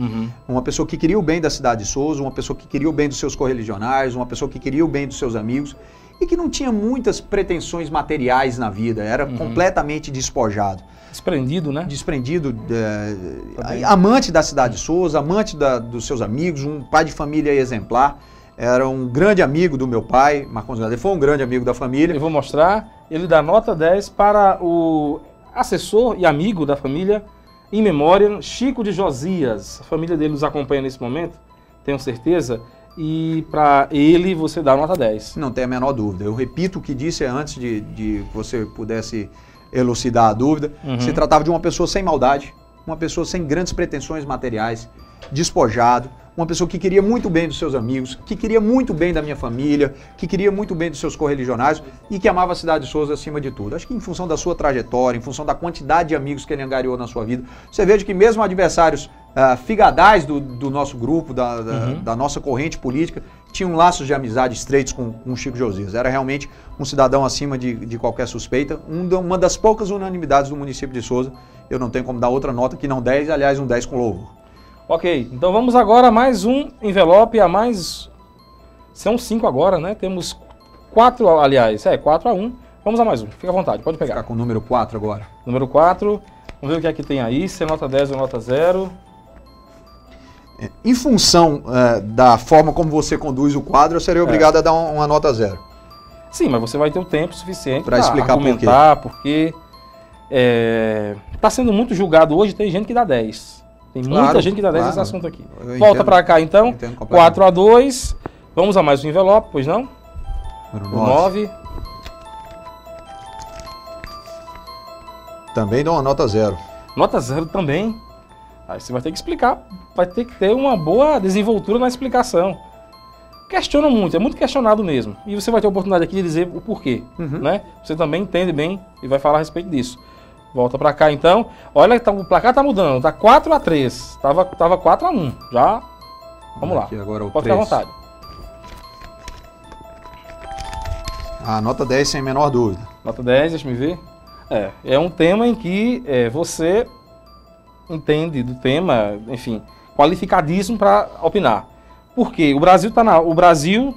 Uma pessoa que queria o bem da cidade de Souza, uma pessoa que queria o bem dos seus correligionários, uma pessoa que queria o bem dos seus amigos e que não tinha muitas pretensões materiais na vida, era completamente despojado, Desprendido, né? desprendido, é, amante da cidade de Souza, amante da- dos seus amigos, um pai de família exemplar. Era um grande amigo do meu pai, Marcos Gadelha, foi um grande amigo da família. Eu vou mostrar. Ele dá nota 10 para o assessor e amigo da família, em memória, Chico de Josias. A família dele nos acompanha nesse momento, tenho certeza. E para ele você dá nota 10. Não tem a menor dúvida. Eu repito o que disse antes de, de que você pudesse elucidar a dúvida. Uhum. Se tratava de uma pessoa sem maldade, uma pessoa sem grandes pretensões materiais, despojado, uma pessoa que queria muito bem dos seus amigos, que queria muito bem da minha família, que queria muito bem dos seus correligionários e que amava a cidade de Souza acima de tudo. Acho que em função da sua trajetória, em função da quantidade de amigos que ele angariou na sua vida, você veja que mesmo adversários uh, figadais do, do, nosso grupo, da, da, uhum. da, nossa corrente política, tinham laços de amizade estreitos com, com Chico Josias. Era realmente um cidadão acima de, de qualquer suspeita, um, uma das poucas unanimidades do município de Souza. Eu não tenho como dar outra nota que não 10, aliás, um 10 com louvor. Ok, então vamos agora a mais um envelope, a mais. São cinco agora, né? Temos quatro, aliás, é, 4 a 1. Um. Vamos a mais um, fica à vontade, pode pegar. Ficar com o número 4 agora. Número 4, vamos ver o que é que tem aí, se é nota 10 ou nota 0. É, em função é, da forma como você conduz o quadro, eu seria obrigado é. a dar uma, uma nota zero. Sim, mas você vai ter o tempo suficiente para explicar argumentar, por quê. porque está é, sendo muito julgado hoje, tem gente que dá 10. Tem claro, muita gente que dá 10 claro. nesse assunto aqui. Volta para cá então. 4 a 2. Vamos a mais um envelope, pois não? Número 9. Também dá uma nota zero. Nota zero também. Aí você vai ter que explicar, vai ter que ter uma boa desenvoltura na explicação. Questiona muito, é muito questionado mesmo. E você vai ter a oportunidade aqui de dizer o porquê, uhum. né? Você também entende bem e vai falar a respeito disso. Volta para cá então. Olha, tá, o placar tá mudando. Tá 4 a 3 Tava, tava 4 a 1 Já. Vamos lá. Agora o Pode 3. ficar à vontade. Ah, nota 10 sem a menor dúvida. Nota 10, deixa me ver. É, é um tema em que é, você entende do tema, enfim, qualificadíssimo para opinar. Porque o Brasil tá na, o Brasil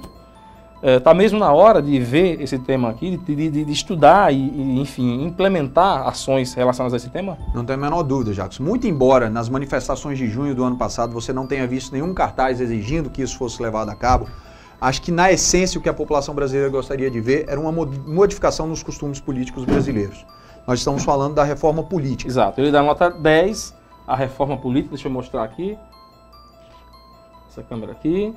está é, mesmo na hora de ver esse tema aqui, de, de, de estudar e, e, enfim, implementar ações relacionadas a esse tema? Não tem a menor dúvida, Jacques. Muito embora nas manifestações de junho do ano passado você não tenha visto nenhum cartaz exigindo que isso fosse levado a cabo, acho que na essência o que a população brasileira gostaria de ver era uma modificação nos costumes políticos brasileiros. Nós estamos falando da reforma política. Exato. Ele dá nota 10 à reforma política. Deixa eu mostrar aqui. Essa câmera aqui.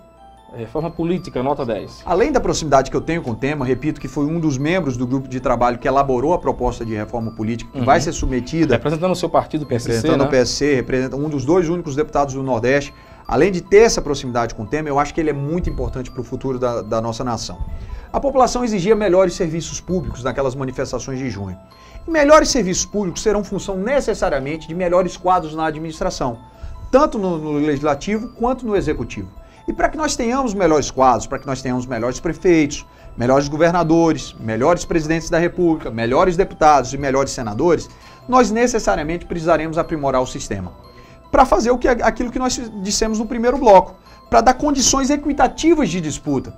Reforma política, nota 10. Além da proximidade que eu tenho com o tema, repito que foi um dos membros do grupo de trabalho que elaborou a proposta de reforma política, que uhum. vai ser submetida. Representando o seu partido, PSC. Representando né? o PSC, representa um dos dois únicos deputados do Nordeste. Além de ter essa proximidade com o tema, eu acho que ele é muito importante para o futuro da, da nossa nação. A população exigia melhores serviços públicos naquelas manifestações de junho. Melhores serviços públicos serão função necessariamente de melhores quadros na administração, tanto no, no legislativo quanto no executivo. E para que nós tenhamos melhores quadros, para que nós tenhamos melhores prefeitos, melhores governadores, melhores presidentes da República, melhores deputados e melhores senadores, nós necessariamente precisaremos aprimorar o sistema. Para fazer o que, aquilo que nós dissemos no primeiro bloco, para dar condições equitativas de disputa.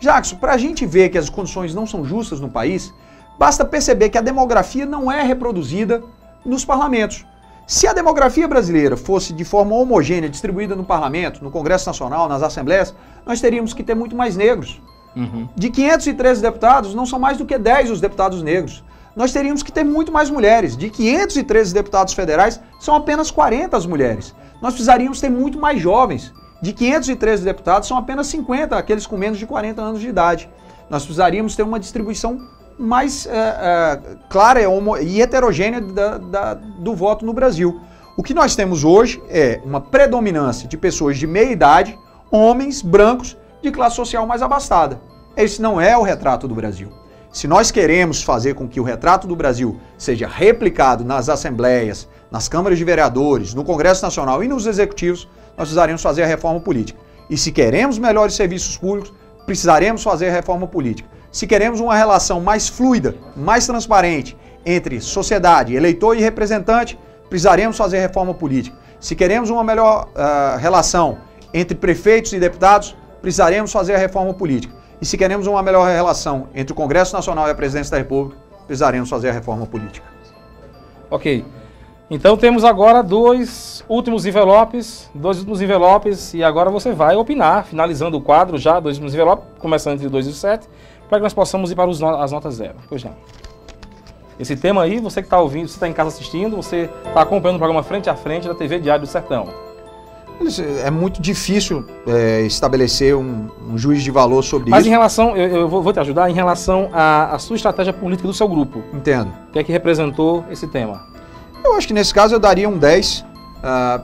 Jackson, para a gente ver que as condições não são justas no país, basta perceber que a demografia não é reproduzida nos parlamentos. Se a demografia brasileira fosse de forma homogênea distribuída no parlamento, no Congresso Nacional, nas assembleias, nós teríamos que ter muito mais negros. Uhum. De 513 deputados, não são mais do que 10 os deputados negros. Nós teríamos que ter muito mais mulheres. De 513 deputados federais, são apenas 40 as mulheres. Nós precisaríamos ter muito mais jovens. De 513 deputados, são apenas 50 aqueles com menos de 40 anos de idade. Nós precisaríamos ter uma distribuição mais é, é, clara e heterogênea da, da, do voto no Brasil. O que nós temos hoje é uma predominância de pessoas de meia idade, homens brancos de classe social mais abastada. Esse não é o retrato do Brasil. Se nós queremos fazer com que o retrato do Brasil seja replicado nas assembleias, nas câmaras de vereadores, no Congresso Nacional e nos executivos, nós precisaremos fazer a reforma política. E se queremos melhores serviços públicos, precisaremos fazer a reforma política. Se queremos uma relação mais fluida, mais transparente entre sociedade, eleitor e representante, precisaremos fazer reforma política. Se queremos uma melhor uh, relação entre prefeitos e deputados, precisaremos fazer a reforma política. E se queremos uma melhor relação entre o Congresso Nacional e a Presidência da República, precisaremos fazer a reforma política. Ok. Então temos agora dois últimos envelopes, dois últimos envelopes, e agora você vai opinar, finalizando o quadro já, dois últimos envelopes, começando entre 2 e 7, para que nós possamos ir para os, as notas zero. Pois não. Esse tema aí, você que está ouvindo, você está em casa assistindo, você está acompanhando o programa frente a frente da TV Diário do Sertão. É muito difícil é, estabelecer um, um, juiz de valor sobre Mas isso. Mas em relação, eu, eu, vou te ajudar, em relação à, à sua estratégia política do seu grupo. Entendo. O que é que representou esse tema? Eu acho que nesse caso eu daria um 10 ah,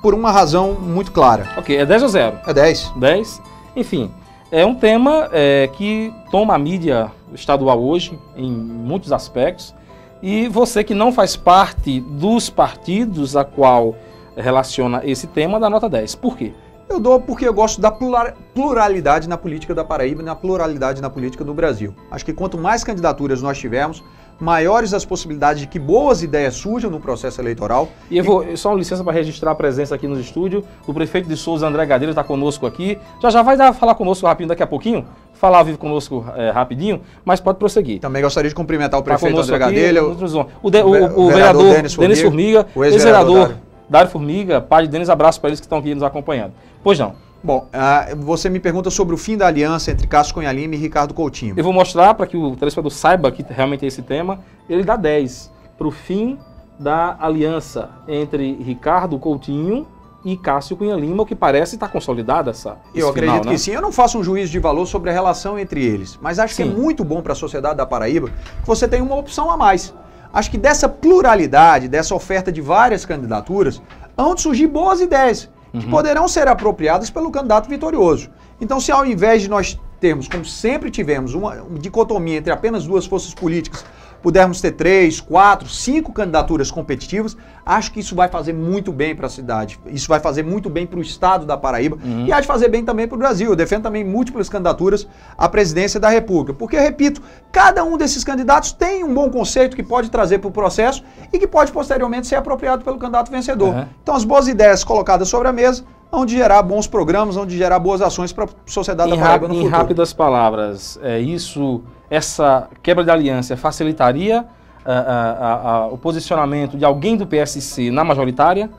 por uma razão muito clara. Ok, é 10 ou 0? É 10. 10. Enfim, é um tema é, que toma a mídia estadual hoje, em muitos aspectos, e você que não faz parte dos partidos a qual relaciona esse tema, dá nota 10. Por quê? Eu dou porque eu gosto da plural- pluralidade na política da Paraíba e na pluralidade na política do Brasil. Acho que quanto mais candidaturas nós tivermos, maiores as possibilidades de que boas ideias surjam no processo eleitoral. E eu vou, só licença para registrar a presença aqui no estúdio. O prefeito de Souza, André Gadeira, está conosco aqui. Já já vai dar, falar conosco rapidinho daqui a pouquinho. Falar ao vivo conosco é, rapidinho, mas pode prosseguir. Também gostaria de cumprimentar o Tá prefeito conosco André Gadelha, o- o, o- o ve- o o vereador vereador Denis Formiga, Formiga, o ex-vereador Dário. Dário Formiga, pai de Denis, abraço para eles que estão aqui nos acompanhando. Pois não. Bom, ah, você me pergunta sobre o fim da aliança entre Cássio Cunha Lima e Ricardo Coutinho. Eu vou mostrar para que o telespectador saiba que realmente é esse tema. Ele dá 10 para o fim da aliança entre Ricardo Coutinho e Cássio Cunha Lima, o que parece estar consolidada essa. Eu acredito final, né? que sim. Eu não faço um juízo de valor sobre a relação entre eles, mas acho que é Sim. muito bom para a sociedade da Paraíba que você tenha uma opção a mais. Acho que dessa pluralidade, dessa oferta de várias candidaturas, hão de surgir boas ideias Uhum. que poderão ser apropriadas pelo candidato vitorioso. Então, se ao invés de nós termos, como sempre tivemos, uma dicotomia entre apenas duas forças políticas, pudermos ter três, quatro, cinco candidaturas competitivas, acho que isso vai fazer muito bem para a cidade. Isso vai fazer muito bem para o estado da Paraíba e há de fazer bem também para o Brasil. Eu defendo também múltiplas candidaturas à presidência da República, porque, repito, cada um desses candidatos tem um bom conceito que pode trazer para o processo e que pode posteriormente ser apropriado pelo candidato vencedor. Uhum. Então, as boas ideias colocadas sobre a mesa vão de gerar bons programas, vão de gerar boas ações para a sociedade Em, da Paraíba no em futuro. rápidas palavras, é, isso, essa quebra de aliança facilitaria ah, ah, ah, o posicionamento de alguém do PSC na majoritária?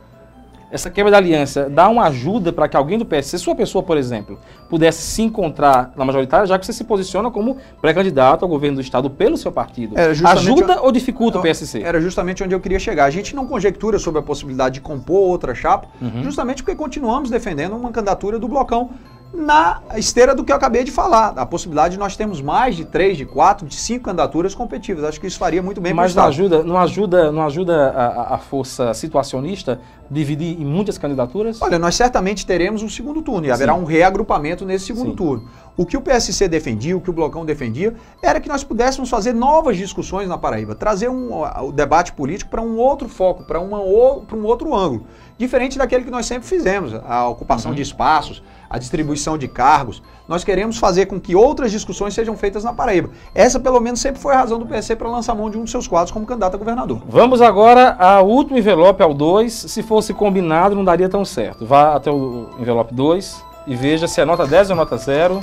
Essa quebra de aliança dá uma ajuda para que alguém do PSC, sua pessoa, por exemplo, pudesse se encontrar na majoritária, já que você se posiciona como pré-candidato ao governo do Estado pelo seu partido. Ajuda o- ou dificulta o PSC? Era justamente onde eu queria chegar. A gente não conjectura sobre a possibilidade de compor outra chapa, Uhum. justamente porque continuamos defendendo uma candidatura do Blocão na esteira do que eu acabei de falar. A possibilidade de nós termos mais de três, de quatro, de cinco candidaturas competitivas. Acho que isso faria muito bem para o Mas não Estado. ajuda, não ajuda, não ajuda a, a- força situacionista dividir em muitas candidaturas? Olha, nós certamente teremos um segundo turno e haverá Sim. um reagrupamento nesse segundo Sim. turno. O que o PSC defendia, o que o Blocão defendia, era que nós pudéssemos fazer novas discussões na Paraíba, trazer um, o debate político para um outro foco, para um outro ângulo, diferente daquele que nós sempre fizemos, a ocupação Uhum. de espaços, a distribuição de cargos. Nós queremos fazer com que outras discussões sejam feitas na Paraíba. Essa, pelo menos, sempre foi a razão do PSC para lançar mão de um dos seus quadros como candidato a governador. Vamos agora ao último envelope, ao 2. Se fosse combinado, não daria tão certo. Vá até o envelope 2 e veja se é nota 10 ou nota 0.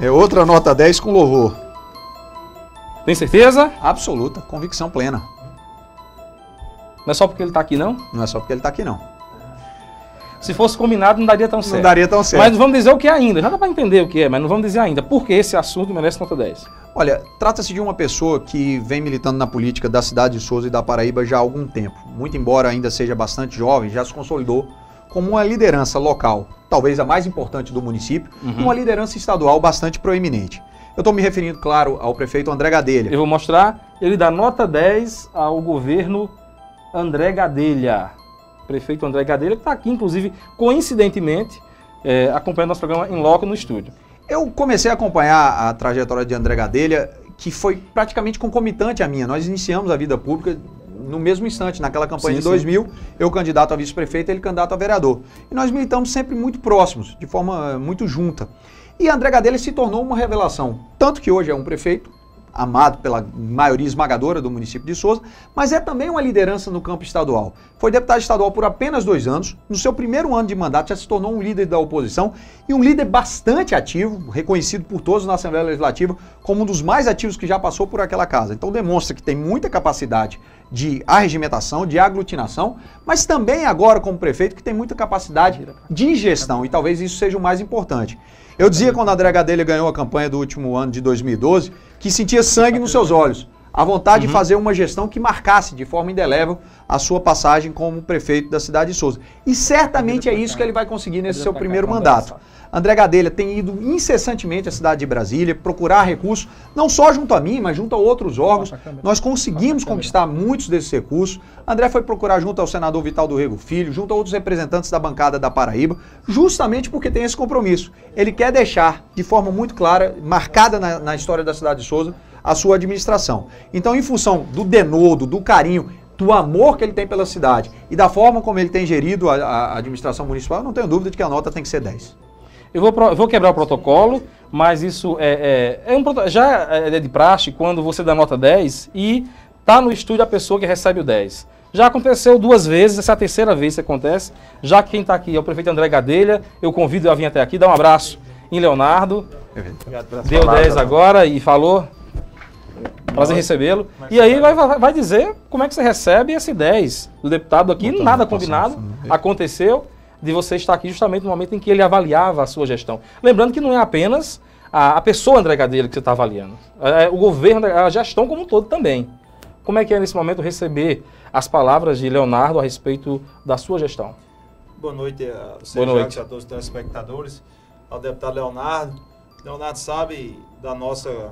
É outra nota 10 com louvor. Tem certeza? Absoluta, convicção plena. Não é só porque ele está aqui, não? Não é só porque ele está aqui, não. Se fosse combinado, não daria tão certo. Não daria tão certo. Mas não vamos dizer o que é ainda. Já dá para entender o que é, mas não vamos dizer ainda. Por que esse assunto merece nota 10? Olha, trata-se de uma pessoa que vem militando na política da cidade de Souza e da Paraíba já há algum tempo. Muito embora ainda seja bastante jovem, já se consolidou como uma liderança local, talvez a mais importante do município, e uma liderança estadual bastante proeminente. Eu estou me referindo, claro, ao prefeito André Gadelha. Eu vou mostrar. Ele dá nota 10 ao governo André Gadelha. Prefeito André Gadelha, que está aqui, inclusive, coincidentemente, é, acompanhando nosso programa em loco no estúdio. Eu comecei a acompanhar a trajetória de André Gadelha, que foi praticamente concomitante à minha. Nós iniciamos a vida pública no mesmo instante, naquela campanha Sim, de sim. 2000, eu candidato a vice-prefeito, ele candidato a vereador. E nós militamos sempre muito próximos, de forma eh, muito junta. E André Gadelha se tornou uma revelação, tanto que hoje é um prefeito, amado pela maioria esmagadora do município de Souza, mas é também uma liderança no campo estadual. Foi deputado estadual por apenas dois anos, no seu primeiro ano de mandato já se tornou um líder da oposição e um líder bastante ativo, reconhecido por todos na Assembleia Legislativa como um dos mais ativos que já passou por aquela casa. Então demonstra que tem muita capacidade de arregimentação, de aglutinação, mas também agora como prefeito que tem muita capacidade de gestão e talvez isso seja o mais importante. Eu dizia quando André Gadelha ganhou a campanha do último ano de 2012 que sentia sangue nos seus olhos. A vontade uhum. de fazer uma gestão que marcasse de forma indelével a sua passagem como prefeito da cidade de Souza. E certamente é isso que ele vai conseguir nesse seu primeiro mandato. André Gadelha tem ido incessantemente à cidade de Brasília procurar recursos, não só junto a mim, mas junto a outros órgãos. Nós conseguimos conquistar muitos desses recursos. André foi procurar junto ao senador Vital do Rego Filho, junto a outros representantes da bancada da Paraíba, justamente porque tem esse compromisso. Ele quer deixar de forma muito clara, marcada na, na história da cidade de Souza, a sua administração. Então, em função do denodo, do carinho, do amor que ele tem pela cidade e da forma como ele tem gerido a, a administração municipal, eu não tenho dúvida de que a nota tem que ser 10. Eu vou, eu vou quebrar o protocolo, mas isso é, é, é um, já é de praxe quando você dá nota 10 e tá no estúdio a pessoa que recebe o 10. Já aconteceu duas vezes, essa é a terceira vez que acontece. Já que quem está aqui é o prefeito André Gadelha, eu convido a vir até aqui, dá um abraço em Leonardo. Deu palavras, 10 agora e falou. Prazer recebê-lo. E aí vai, vai dizer como é que você recebe esse 10 do deputado aqui, nada combinado, aconteceu de você estar aqui justamente no momento em que ele avaliava a sua gestão. Lembrando que não é apenas a, a pessoa André Gadelha que você está avaliando, é, é, o governo, a gestão como um todo também. Como é que é nesse momento receber as palavras de Leonardo a respeito da sua gestão? Boa noite a você, Boa noite. a todos os telespectadores, ao deputado Leonardo. Leonardo sabe da nossa,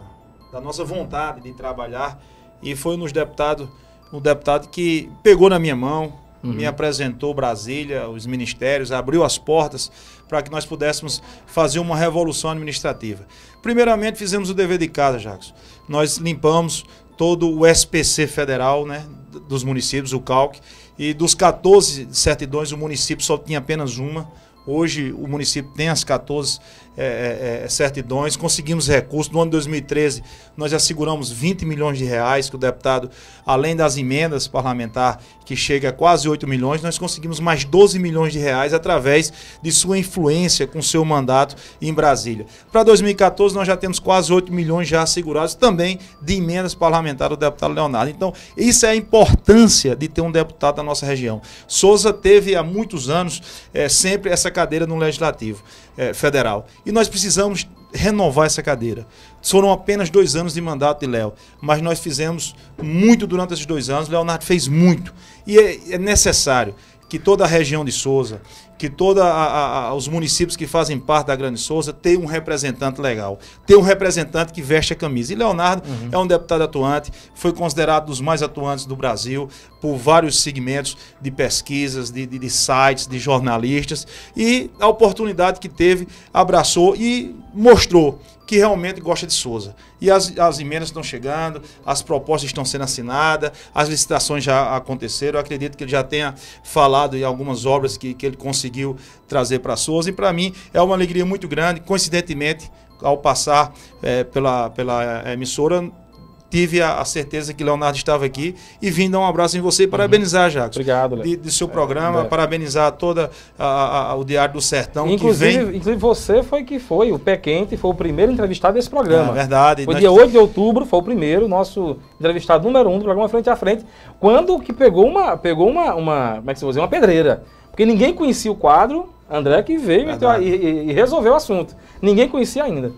da nossa vontade de trabalhar e foi nos deputado, um deputado que pegou na minha mão, uhum. me apresentou Brasília, os ministérios, abriu as portas para que nós pudéssemos fazer uma revolução administrativa. Primeiramente, fizemos o dever de casa, Jacques. Nós limpamos todo o SPC federal né, dos municípios, o CALC, e dos 14 certidões, o município só tinha apenas uma. Hoje o município tem as 14 é, é, é, certidões, conseguimos recursos. No ano de 2013, nós já seguramos 20 milhões de reais, que o deputado, além das emendas parlamentar, que chega a quase 8 milhões, nós conseguimos mais 12 milhões de reais através de sua influência com seu mandato em Brasília. Para 2014, nós já temos quase 8 milhões já assegurados também de emendas parlamentares do deputado Leonardo. Então, isso é a importância de ter um deputado da nossa região. Souza teve há muitos anos é, sempre essa cadeira no Legislativo é, Federal. E nós precisamos renovar essa cadeira. Foram apenas dois anos de mandato de Léo, mas nós fizemos muito durante esses dois anos. Leonardo fez muito. E é, é necessário que toda a região de Souza, que todos os municípios que fazem parte da Grande Souza tenham um representante legal, tenham um representante que veste a camisa. E Leonardo uhum. é um deputado atuante, foi considerado dos mais atuantes do Brasil por vários segmentos de pesquisas, de, de, de sites, de jornalistas, e a oportunidade que teve, abraçou e mostrou que realmente gosta de Souza. E as, as emendas estão chegando, as propostas estão sendo assinadas, as licitações já aconteceram. Eu acredito que ele já tenha falado em algumas obras que, que ele conseguiu trazer para Souza. E para mim é uma alegria muito grande. Coincidentemente, ao passar é, pela, pela emissora, tive a, a, certeza que Leonardo estava aqui e vim dar um abraço em você e parabenizar, Jacques. Obrigado, Léo. De, de, seu programa, é, parabenizar toda a, a, o Diário do Sertão inclusive, que vem... Inclusive você foi que foi, o Pé Quente foi o primeiro entrevistado desse programa. É verdade. Foi nós... dia 8 de outubro, foi o primeiro, nosso entrevistado número um do programa Frente a Frente, quando que pegou uma, pegou uma, uma como é que se dizer, uma pedreira. Porque ninguém conhecia o quadro, André que veio e, e, e resolveu o assunto. Ninguém conhecia ainda.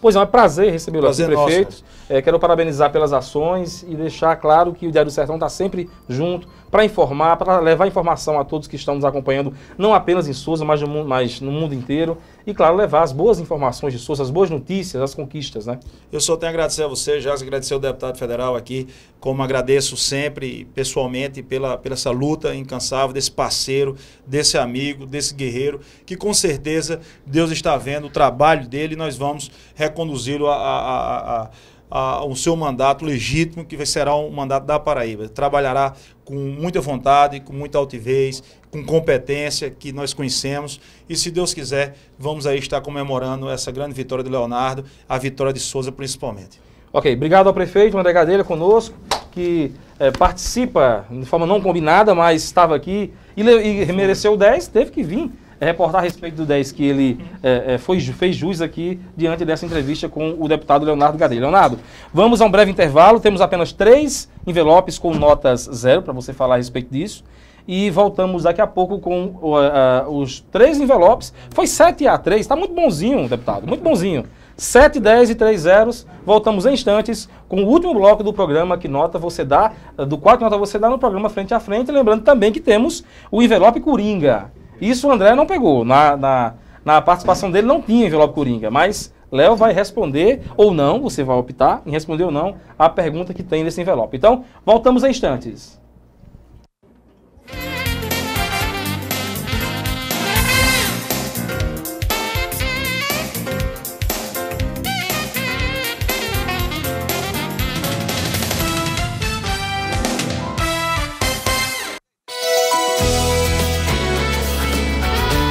Pois é, é um prazer recebê-lo aqui, prefeito. É, quero parabenizar pelas ações e deixar claro que o Diário do Sertão está sempre junto para informar, para levar informação a todos que estão nos acompanhando, não apenas em Souza, mas no, mundo, mas no mundo inteiro. E, claro, levar as boas informações de Souza, as boas notícias, as conquistas, né? Eu só tenho a agradecer a você, já agradecer ao deputado federal aqui, como agradeço sempre, pessoalmente, pela, pela essa luta incansável desse parceiro, desse amigo, desse guerreiro, que com certeza Deus está vendo o trabalho dele e nós vamos reconduzi-lo a, a, a a, o seu mandato legítimo, que será um mandato da Paraíba. Trabalhará com muita vontade, com muita altivez, com competência que nós conhecemos. E se Deus quiser, vamos aí estar comemorando essa grande vitória de Leonardo, a vitória de Souza principalmente. Ok, obrigado ao prefeito André Gadelha conosco, que é, participa de forma não combinada, mas estava aqui e, e mereceu 10, teve que vir reportar a respeito do 10 que ele é, é, foi, fez jus aqui diante dessa entrevista com o deputado Leonardo Gadelha. Leonardo, vamos a um breve intervalo. Temos apenas três envelopes com notas zero para você falar a respeito disso. E voltamos daqui a pouco com uh, uh, os três envelopes. Foi 7 a 3, está muito bonzinho, deputado, muito bonzinho. 7, 10 e 3 zeros. Voltamos em instantes com o último bloco do programa que nota você dá, do qual nota você dá no programa Frente a Frente. Lembrando também que temos o envelope Coringa. Isso o André não pegou. Na, na, na participação dele não tinha envelope Coringa, mas Léo vai responder ou não, você vai optar em responder ou não a pergunta que tem nesse envelope. Então, voltamos em instantes.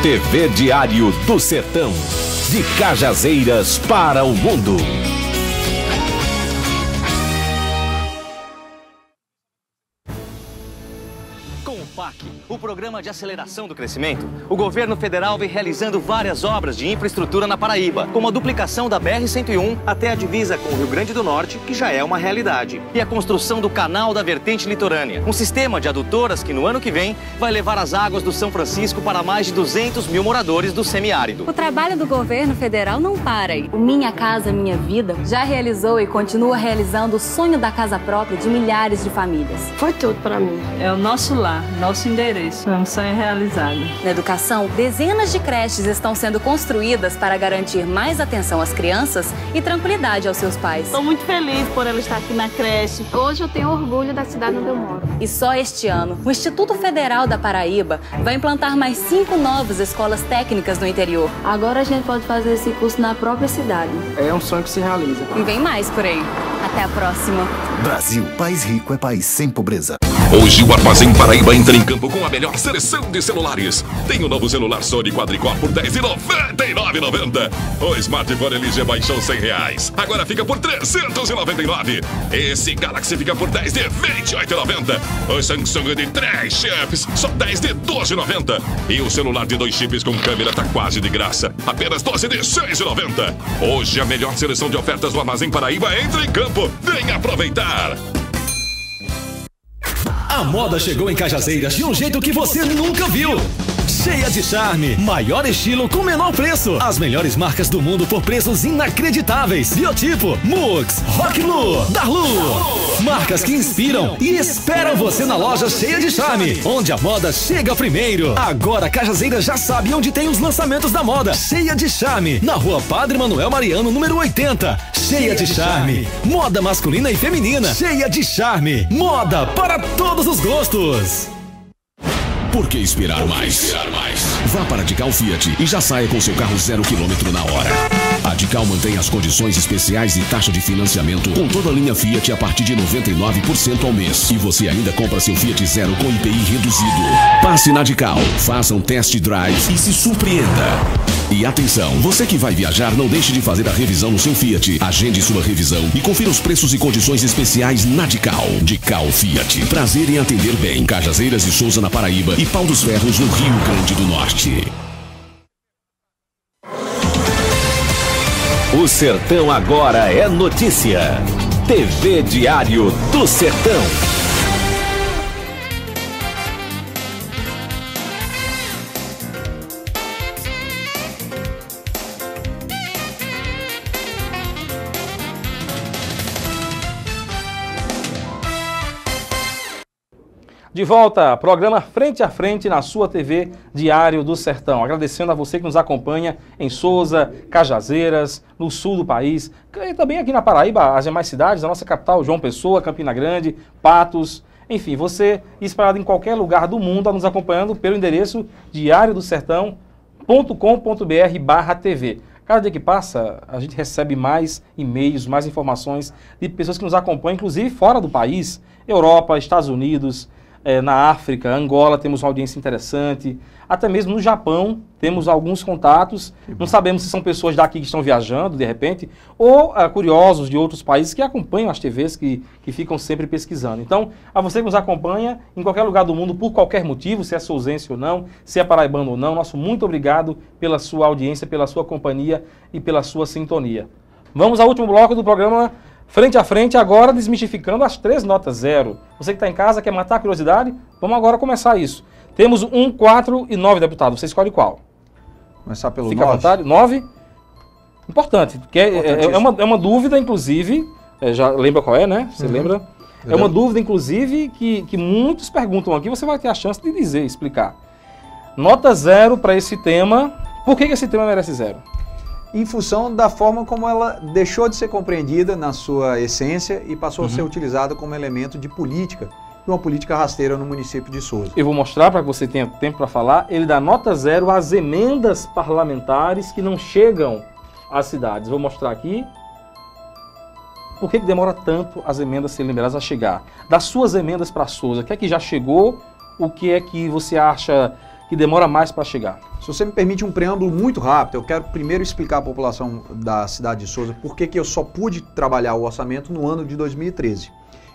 TV Diário do Sertão. De Cajazeiras para o mundo. O programa de aceleração do crescimento, o governo federal vem realizando várias obras de infraestrutura na Paraíba, como a duplicação da BR-101 até a divisa com o Rio Grande do Norte, que já é uma realidade, e a construção do canal da vertente litorânea, um sistema de adutoras que no ano que vem vai levar as águas do São Francisco para mais de 200 mil moradores do semiárido. O trabalho do governo federal não para aí. O Minha Casa Minha Vida já realizou e continua realizando o sonho da casa própria de milhares de famílias. Foi tudo para mim. É o nosso lar, nosso endereço isso é um sonho realizado. Na educação, dezenas de creches estão sendo construídas para garantir mais atenção às crianças e tranquilidade aos seus pais. Estou muito feliz por ela estar aqui na creche. Hoje eu tenho orgulho da cidade onde eu moro. E só este ano, o Instituto Federal da Paraíba vai implantar mais cinco novas escolas técnicas no interior. Agora a gente pode fazer esse curso na própria cidade. É um sonho que se realiza. E vem mais por aí. Até a próxima. Brasil, país rico é país sem pobreza. Hoje o Armazém Paraíba entra em campo com a melhor seleção de celulares. Tem o um novo celular Sony Quadricore por R$10,99,90. O smartphone LG baixou 100 reais. Agora fica por R$399. Esse Galaxy fica por 10 de R$28,90. O Samsung de 3 chips, só 10 de R$12,90. E o celular de 2 chips com câmera tá quase de graça. Apenas 12 de R$6,90. Hoje a melhor seleção de ofertas do Armazém Paraíba entra em campo. Vem aproveitar! A moda chegou em Cajazeiras de um jeito que você nunca viu cheia de charme, maior estilo com menor preço. As melhores marcas do mundo por preços inacreditáveis. Biotipo, Mux, Rocklu, Darlu. Marcas que inspiram e esperam você na loja cheia de charme, onde a moda chega primeiro. Agora Cajazeira já sabe onde tem os lançamentos da moda. Cheia de charme, na rua Padre Manuel Mariano, número 80. Cheia de charme, moda masculina e feminina. Cheia de charme, moda para todos os gostos. Por que esperar mais? Mais? Vá para a Dical Fiat e já saia com seu carro zero quilômetro na hora. A Dical mantém as condições especiais e taxa de financiamento com toda a linha Fiat a partir de 99% ao mês. E você ainda compra seu Fiat Zero com IPI reduzido. Passe na Dical, faça um test drive e se surpreenda. E atenção, você que vai viajar, não deixe de fazer a revisão no seu Fiat. Agende sua revisão e confira os preços e condições especiais na Dical. Dical Fiat. Prazer em atender bem. Cajazeiras e Souza na Paraíba e Pau dos Ferros no Rio Grande do Norte. O Sertão agora é notícia. TV Diário do Sertão. De volta, programa Frente a Frente na sua TV Diário do Sertão. Agradecendo a você que nos acompanha em Souza, Cajazeiras, no sul do país, e também aqui na Paraíba, as demais cidades, a nossa capital, João Pessoa, Campina Grande, Patos. Enfim, você espalhado em qualquer lugar do mundo, nos acompanhando pelo endereço diariodosertão.com.br barra TV. Cada dia que passa, a gente recebe mais e-mails, mais informações de pessoas que nos acompanham, inclusive fora do país, Europa, Estados Unidos, é, na África, Angola, temos uma audiência interessante. Até mesmo no Japão, temos alguns contatos. Não sabemos se são pessoas daqui que estão viajando, de repente, ou uh, curiosos de outros países que acompanham as TVs, que, que ficam sempre pesquisando. Então, a você que nos acompanha em qualquer lugar do mundo, por qualquer motivo, se é souzense ou não, se é paraibano ou não, nosso muito obrigado pela sua audiência, pela sua companhia e pela sua sintonia. Vamos ao último bloco do programa Frente a frente, agora desmistificando as três notas zero. Você que está em casa, quer matar a curiosidade? Vamos agora começar isso. Temos um, quatro e nove deputados. Você escolhe qual? Começar pelo Fica 9. à vontade. Nove. Importante, porque é, é, é, uma, é uma dúvida, inclusive, é, já lembra qual é, né? Você uhum. lembra? É uma dúvida, inclusive, que, que muitos perguntam aqui, você vai ter a chance de dizer, explicar. Nota zero para esse tema. Por que, que esse tema merece zero? Em função da forma como ela deixou de ser compreendida na sua essência e passou uhum. a ser uhum. utilizada como elemento de política uma política rasteira no município de Souza. Eu vou mostrar para que você tenha tempo para falar. Ele dá nota zero às emendas parlamentares que não chegam às cidades. Vou mostrar aqui. Por que, que demora tanto as emendas serem liberadas a chegar? Das suas emendas para Souza, o que é que já chegou? O que é que você acha que demora mais para chegar? Se você me permite um preâmbulo muito rápido, eu quero primeiro explicar à população da cidade de Souza por que, eu só pude trabalhar o orçamento no ano de 2013.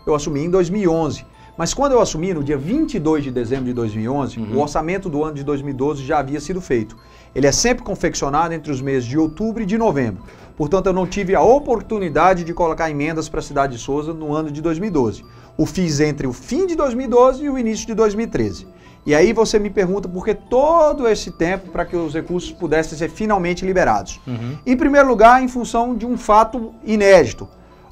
Eu assumi em 2011 mas quando eu assumi, no dia 22 de dezembro de 2011, uhum. o orçamento do ano de 2012 já havia sido feito. Ele é sempre confeccionado entre os meses de outubro e de novembro. Portanto, eu não tive a oportunidade de colocar emendas para a cidade de Souza no ano de 2012. O fiz entre o fim de 2012 e o início de 2013. E aí você me pergunta por que todo esse tempo para que os recursos pudessem ser finalmente liberados. Uhum. Em primeiro lugar, em função de um fato inédito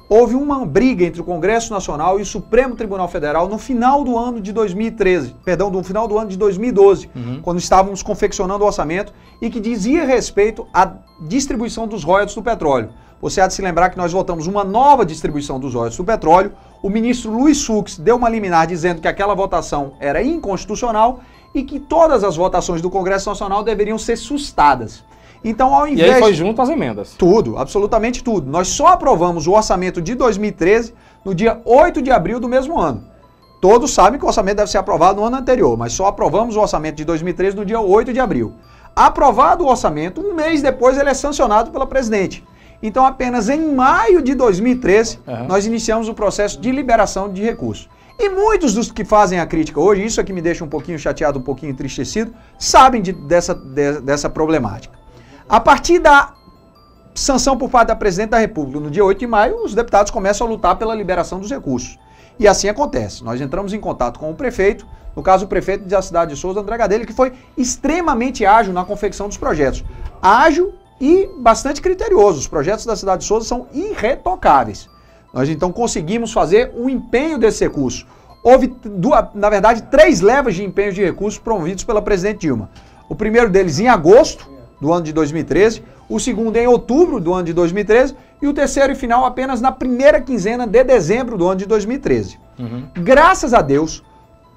houve uma briga entre o Congresso Nacional e o Supremo Tribunal Federal no final do ano de 2013, perdão, no final do ano de 2012, uhum. quando estávamos confeccionando o orçamento e que dizia respeito à distribuição dos royalties do petróleo. Você há de se lembrar que nós votamos uma nova distribuição dos royalties do petróleo. O ministro Luiz Fux deu uma liminar dizendo que aquela votação era inconstitucional e que todas as votações do Congresso Nacional deveriam ser sustadas. Então, ao invés. E aí foi junto às emendas. Tudo, absolutamente tudo. Nós só aprovamos o orçamento de 2013 no dia 8 de abril do mesmo ano. Todos sabem que o orçamento deve ser aprovado no ano anterior, mas só aprovamos o orçamento de 2013 no dia 8 de abril. Aprovado o orçamento, um mês depois ele é sancionado pela presidente. Então, apenas em maio de 2013, uhum. nós iniciamos o processo de liberação de recursos. E muitos dos que fazem a crítica hoje, isso aqui me deixa um pouquinho chateado, um pouquinho entristecido, sabem de, dessa, de, dessa problemática. A partir da sanção por parte da Presidente da República, no dia 8 de maio, os deputados começam a lutar pela liberação dos recursos. E assim acontece. Nós entramos em contato com o prefeito, no caso o prefeito da cidade de Souza, André Gadelha, que foi extremamente ágil na confecção dos projetos. Ágil e bastante criterioso. Os projetos da cidade de Souza são irretocáveis. Nós então conseguimos fazer o empenho desse recurso. Houve, na verdade, três levas de empenho de recursos promovidos pela presidente Dilma. O primeiro deles em agosto, do ano de 2013, o segundo em outubro do ano de 2013 e o terceiro e final apenas na primeira quinzena de dezembro do ano de 2013. Uhum. Graças a Deus,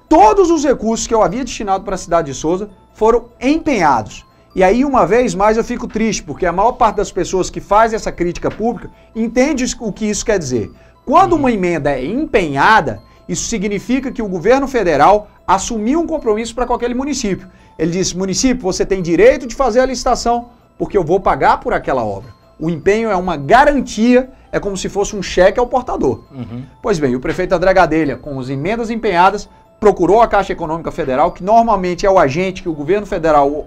todos os recursos que eu havia destinado para a cidade de Souza foram empenhados. E aí, uma vez mais, eu fico triste, porque a maior parte das pessoas que faz essa crítica pública entende o que isso quer dizer. Quando uma emenda é empenhada, isso significa que o governo federal assumiu um compromisso para com aquele município. Ele disse: município, você tem direito de fazer a licitação, porque eu vou pagar por aquela obra. O empenho é uma garantia, é como se fosse um cheque ao portador. Uhum. Pois bem, o prefeito André Gadelha, com as emendas empenhadas, procurou a Caixa Econômica Federal, que normalmente é o agente que o governo federal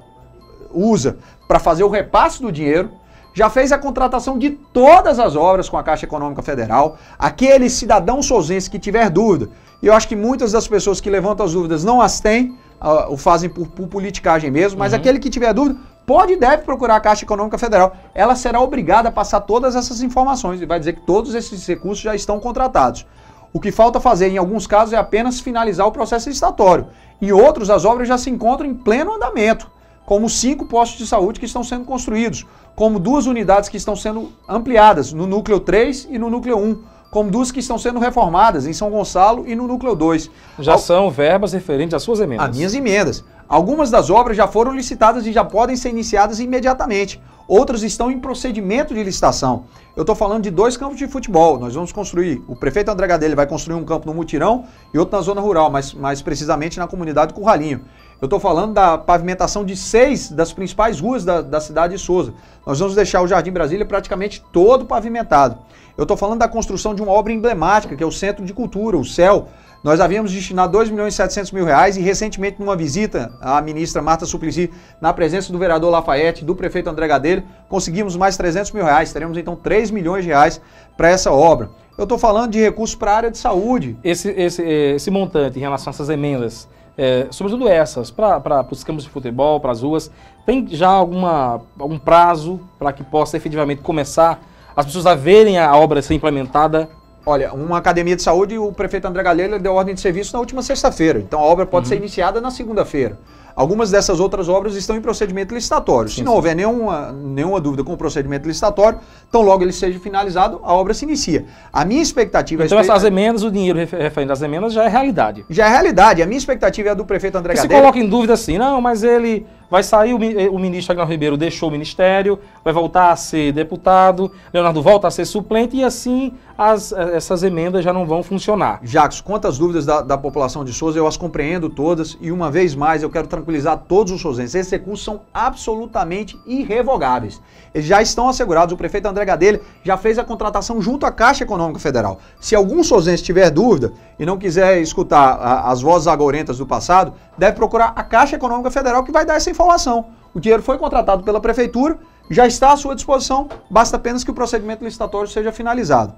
usa para fazer o repasse do dinheiro, já fez a contratação de todas as obras com a Caixa Econômica Federal. Aquele cidadão sozense que tiver dúvida, e eu acho que muitas das pessoas que levantam as dúvidas não as têm, uh, o fazem por, por, politicagem mesmo, mas uhum. aquele que tiver dúvida pode e deve procurar a Caixa Econômica Federal. Ela será obrigada a passar todas essas informações e vai dizer que todos esses recursos já estão contratados. O que falta fazer em alguns casos é apenas finalizar o processo licitatório. Em outros, as obras já se encontram em pleno andamento, como cinco postos de saúde que estão sendo construídos, como duas unidades que estão sendo ampliadas, no núcleo 3 e no núcleo 1 como duas que estão sendo reformadas em São Gonçalo e no Núcleo 2. Já Al... são verbas referentes às suas emendas. As minhas emendas. Algumas das obras já foram licitadas e já podem ser iniciadas imediatamente. Outras estão em procedimento de licitação. Eu estou falando de dois campos de futebol. Nós vamos construir. O prefeito André Gadelha vai construir um campo no Mutirão e outro na zona rural, mas mais precisamente na comunidade Curralinho. Eu estou falando da pavimentação de seis das principais ruas da, da cidade de Souza. Nós vamos deixar o Jardim Brasília praticamente todo pavimentado. Eu estou falando da construção de uma obra emblemática, que é o Centro de Cultura, o CEL. Nós havíamos destinado 2 milhões e 700 mil reais e recentemente numa visita à ministra Marta Suplicy, na presença do vereador Lafayette, do prefeito André Gadelho, conseguimos mais 300 mil reais. Teremos então 3 milhões de reais para essa obra. Eu estou falando de recursos para a área de saúde. Esse, esse, esse montante em relação a essas emendas é, sobretudo essas, para os campos de futebol, para as ruas, tem já alguma, algum prazo para que possa efetivamente começar as pessoas a verem a obra ser implementada? Olha, uma academia de saúde, o prefeito André Galheiro deu ordem de serviço na última sexta-feira. Então a obra pode uhum. ser iniciada na segunda-feira. Algumas dessas outras obras estão em procedimento licitatório. Sim, Se não sim. houver nenhuma, nenhuma dúvida com o procedimento licitatório, então logo ele seja finalizado, a obra se inicia. A minha expectativa... É então essas emendas, o dinheiro referente às emendas já é realidade. Já é realidade. A minha expectativa é a do prefeito André Galheiro. Se coloca em dúvida assim, não, mas ele Vai sair o, eh, o ministro Agnaldo Ribeiro, deixou o ministério, vai voltar a ser deputado, Leonardo volta a ser suplente e assim as, eh, essas emendas já não vão funcionar. Jacques, quantas dúvidas da, da, população de Souza, eu as compreendo todas e uma vez mais eu quero tranquilizar todos os souzenses. Esses recursos são absolutamente irrevogáveis. Eles já estão assegurados, o prefeito André Gadelha já fez a contratação junto à Caixa Econômica Federal. Se algum souzense tiver dúvida e não quiser escutar a, as vozes agorentas do passado, deve procurar a Caixa Econômica Federal que vai dar essa informação. O dinheiro foi contratado pela prefeitura, já está à sua disposição, basta apenas que o procedimento licitatório seja finalizado.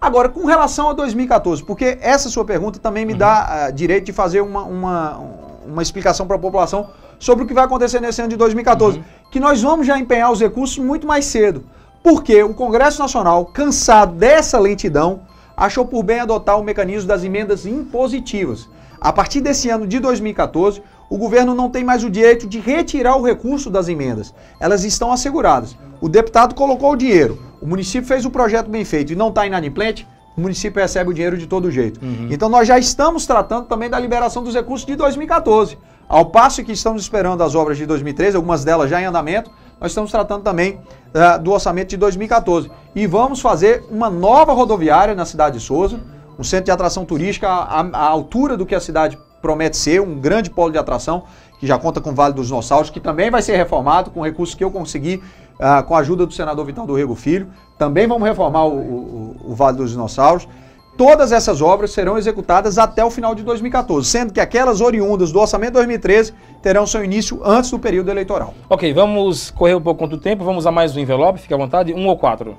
Agora, com relação a 2014, porque essa sua pergunta também me uhum. dá uh, direito de fazer uma, uma, uma explicação para a população sobre o que vai acontecer nesse ano de 2014, uhum. que nós vamos já empenhar os recursos muito mais cedo. Porque o Congresso Nacional, cansado dessa lentidão, achou por bem adotar o mecanismo das emendas impositivas. A partir desse ano de 2014, o governo não tem mais o direito de retirar o recurso das emendas. Elas estão asseguradas. O deputado colocou o dinheiro, o município fez o projeto bem feito e não está inadimplente, o município recebe o dinheiro de todo jeito. Uhum. Então nós já estamos tratando também da liberação dos recursos de 2014. Ao passo que estamos esperando as obras de 2013, algumas delas já em andamento, nós estamos tratando também uh, do orçamento de 2014. E vamos fazer uma nova rodoviária na cidade de Souza, um centro de atração turística à, à altura do que a cidade promete ser um grande polo de atração, que já conta com o Vale dos Dinossauros, que também vai ser reformado com recursos que eu consegui uh, com a ajuda do senador Vital do Rego Filho. Também vamos reformar o, o, o Vale dos Dinossauros. Todas essas obras serão executadas até o final de 2014, sendo que aquelas oriundas do orçamento 2013 terão seu início antes do período eleitoral. Ok, vamos correr um pouco contra o tempo, vamos a mais um envelope, fique à vontade, um ou quatro?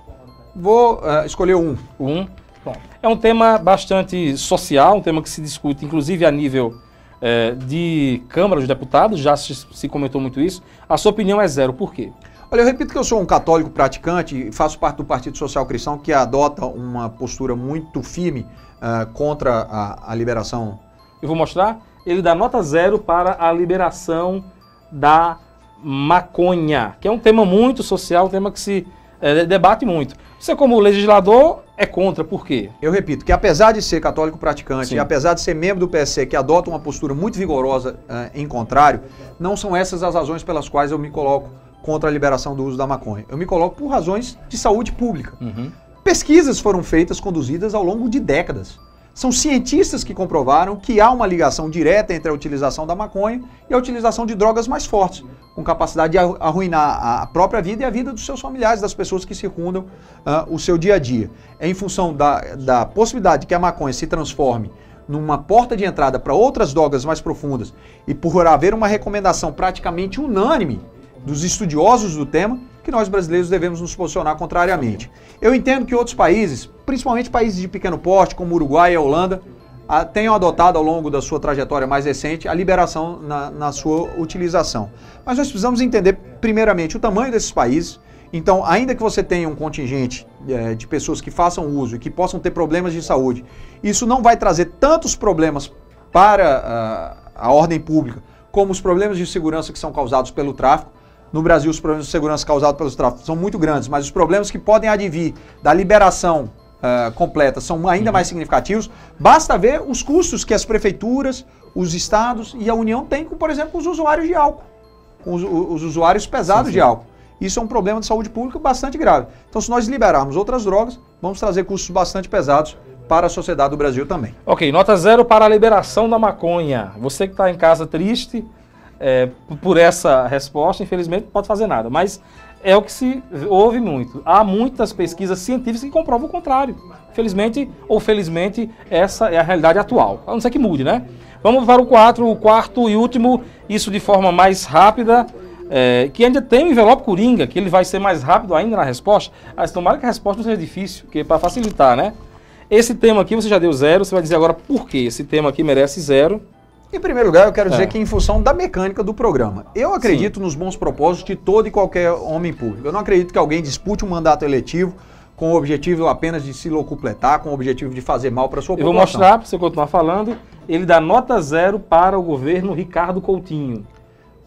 Vou uh, escolher um. Um. Bom, é um tema bastante social, um tema que se discute, inclusive a nível é, de Câmara dos Deputados, já se, se, comentou muito isso. A sua opinião é zero, por quê? Olha, eu repito que eu sou um católico praticante e faço parte do Partido Social Cristão que adota uma postura muito firme uh, contra a, a liberação. Eu vou mostrar. Ele dá nota zero para a liberação da maconha, que é um tema muito social, um tema que se é, debate muito. Você, como legislador, é contra, por quê? Eu repito que apesar de ser católico praticante Sim. e apesar de ser membro do PSC que adota uma postura muito vigorosa uh, em contrário, não são essas as razões pelas quais eu me coloco contra a liberação do uso da maconha. Eu me coloco por razões de saúde pública. Uhum. Pesquisas foram feitas, conduzidas ao longo de décadas. São cientistas que comprovaram que há uma ligação direta entre a utilização da maconha e a utilização de drogas mais fortes, com capacidade de arruinar a própria vida e a vida dos seus familiares, das pessoas que circundam uh, o seu dia a dia. É em função da, da possibilidade de que a maconha se transforme numa porta de entrada para outras drogas mais profundas e por haver uma recomendação praticamente unânime dos estudiosos do tema, que nós brasileiros devemos nos posicionar contrariamente. Eu entendo que outros países, principalmente países de pequeno porte, como Uruguai e a Holanda, tenham adotado ao longo da sua trajetória mais recente a liberação na, na sua utilização. Mas nós precisamos entender, primeiramente, o tamanho desses países. Então, ainda que você tenha um contingente é, de pessoas que façam uso e que possam ter problemas de saúde, isso não vai trazer tantos problemas para uh, a ordem pública como os problemas de segurança que são causados pelo tráfico. No Brasil, os problemas de segurança causados pelos tráficos são muito grandes, mas os problemas que podem advir da liberação uh, completa são ainda uhum. mais significativos. Basta ver os custos que as prefeituras, os estados e a União têm com, por exemplo, os usuários de álcool, com os, os usuários pesados sim, sim. de álcool. Isso é um problema de saúde pública bastante grave. Então, se nós liberarmos outras drogas, vamos trazer custos bastante pesados para a sociedade do Brasil também. Ok, nota zero para a liberação da maconha. Você que está em casa triste, é, por essa resposta, infelizmente, não pode fazer nada. Mas é o que se ouve muito. Há muitas pesquisas científicas que comprovam o contrário. Felizmente ou felizmente, essa é a realidade atual. A não ser que mude, né? Vamos para o quatro, o quarto e último, isso de forma mais rápida, é, que ainda tem o envelope coringa, que ele vai ser mais rápido ainda na resposta. Mas tomara que a resposta não seja difícil, porque é para facilitar, né? Esse tema aqui você já deu zero, você vai dizer agora por que esse tema aqui merece zero. Em primeiro lugar, eu quero dizer é. que em função da mecânica do programa. Eu acredito Sim. nos bons propósitos de todo e qualquer homem público. Eu não acredito que alguém dispute um mandato eletivo com o objetivo apenas de se locupletar, com o objetivo de fazer mal para a sua população. Eu vou mostrar, para você continuar falando, ele dá nota zero para o governo Ricardo Coutinho.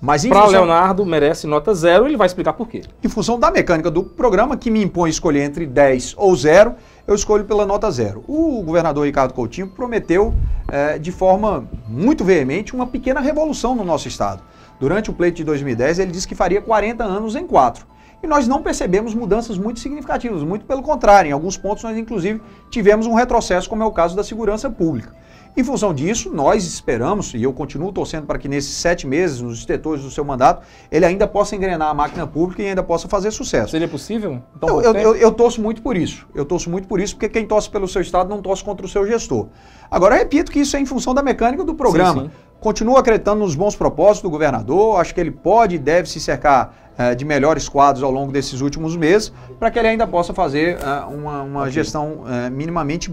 Mas para função... Leonardo merece nota zero, ele vai explicar por quê. Em função da mecânica do programa, que me impõe escolher entre 10 ou zero, eu escolho pela nota zero. O governador Ricardo Coutinho prometeu é, de forma muito veemente uma pequena revolução no nosso estado. Durante o pleito de 2010, ele disse que faria 40 anos em quatro. E nós não percebemos mudanças muito significativas, muito pelo contrário. Em alguns pontos, nós, inclusive, tivemos um retrocesso, como é o caso da segurança pública. Em função disso, nós esperamos, e eu continuo torcendo para que nesses sete meses, nos estetores do seu mandato, ele ainda possa engrenar a máquina pública e ainda possa fazer sucesso. Seria possível? Então, eu, eu, eu, torço muito por isso. Eu torço muito por isso, porque quem torce pelo seu Estado não torce contra o seu gestor. Agora, eu repito que isso é em função da mecânica do programa. Sim, sim. Continuo acreditando nos bons propósitos do governador, acho que ele pode e deve se cercar eh, de melhores quadros ao longo desses últimos meses, para que ele ainda possa fazer uh, uma, uma okay. gestão uh, minimamente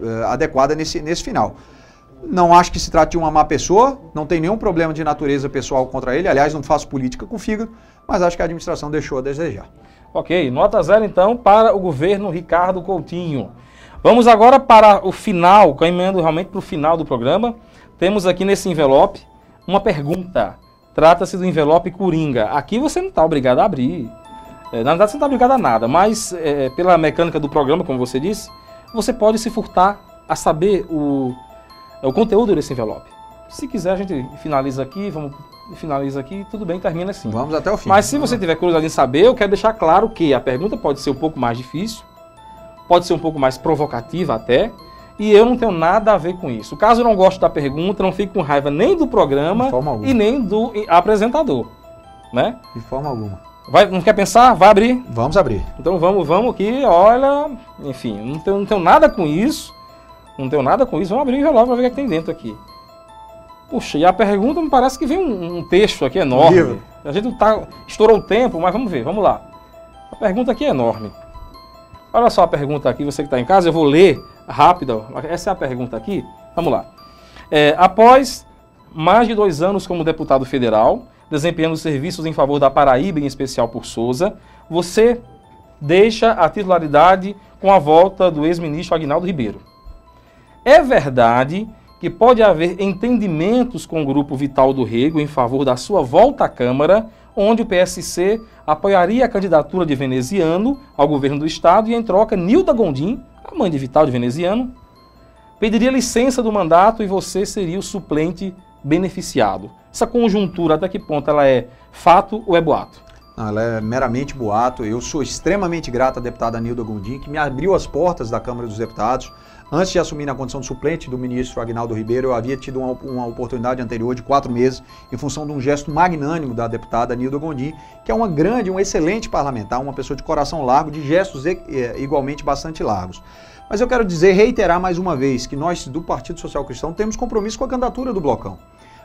uh, adequada nesse, nesse final. Não acho que se trate de uma má pessoa, não tem nenhum problema de natureza pessoal contra ele. Aliás, não faço política com fígado, mas acho que a administração deixou a desejar. Ok, nota zero então para o governo Ricardo Coutinho. Vamos agora para o final, caminhando realmente para o final do programa. Temos aqui nesse envelope uma pergunta. Trata-se do envelope Coringa. Aqui você não está obrigado a abrir. É, na verdade, você não está obrigado a nada, mas é, pela mecânica do programa, como você disse, você pode se furtar a saber o, o conteúdo desse envelope. Se quiser, a gente finaliza aqui, vamos finaliza aqui, tudo bem, termina assim. Vamos até o fim. Mas se você tiver curiosidade em saber, eu quero deixar claro que a pergunta pode ser um pouco mais difícil, pode ser um pouco mais provocativa até, e eu não tenho nada a ver com isso. Caso eu não goste da pergunta, não fique com raiva nem do programa e nem do apresentador, né? De forma alguma. Vai, não quer pensar? Vai abrir? Vamos abrir. Então vamos, vamos aqui, olha, enfim, não tenho, não tenho nada com isso. Não tenho nada com isso. Vamos abrir o envelope para ver o que, é que tem dentro aqui. Puxa, e a pergunta me parece que vem um, um texto aqui enorme. A gente tá, estourou o tempo, mas vamos ver, vamos lá. A pergunta aqui é enorme. Olha só a pergunta aqui, você que está em casa, eu vou ler rápido. Essa é a pergunta aqui. Vamos lá. É, após mais de dois anos como deputado federal, desempenhando serviços em favor da Paraíba, em especial por Souza, você deixa a titularidade com a volta do ex-ministro Agnaldo Ribeiro. É verdade que pode haver entendimentos com o grupo Vital do Rego em favor da sua volta à Câmara, onde o PSC apoiaria a candidatura de veneziano ao governo do Estado e, em troca, Nilda Gondim, a mãe de Vital de veneziano, pediria licença do mandato e você seria o suplente beneficiado. Essa conjuntura, até que ponto ela é fato ou é boato? Não, ela é meramente boato. Eu sou extremamente grato à deputada Nilda Gondim, que me abriu as portas da Câmara dos Deputados. Antes de assumir na condição de suplente do ministro Agnaldo Ribeiro, eu havia tido uma, uma, oportunidade anterior de quatro meses em função de um gesto magnânimo da deputada Nilda Gondim, que é uma grande, um excelente parlamentar, uma pessoa de coração largo, de gestos igualmente bastante largos. Mas eu quero dizer, reiterar mais uma vez, que nós do Partido Social Cristão temos compromisso com a candidatura do Blocão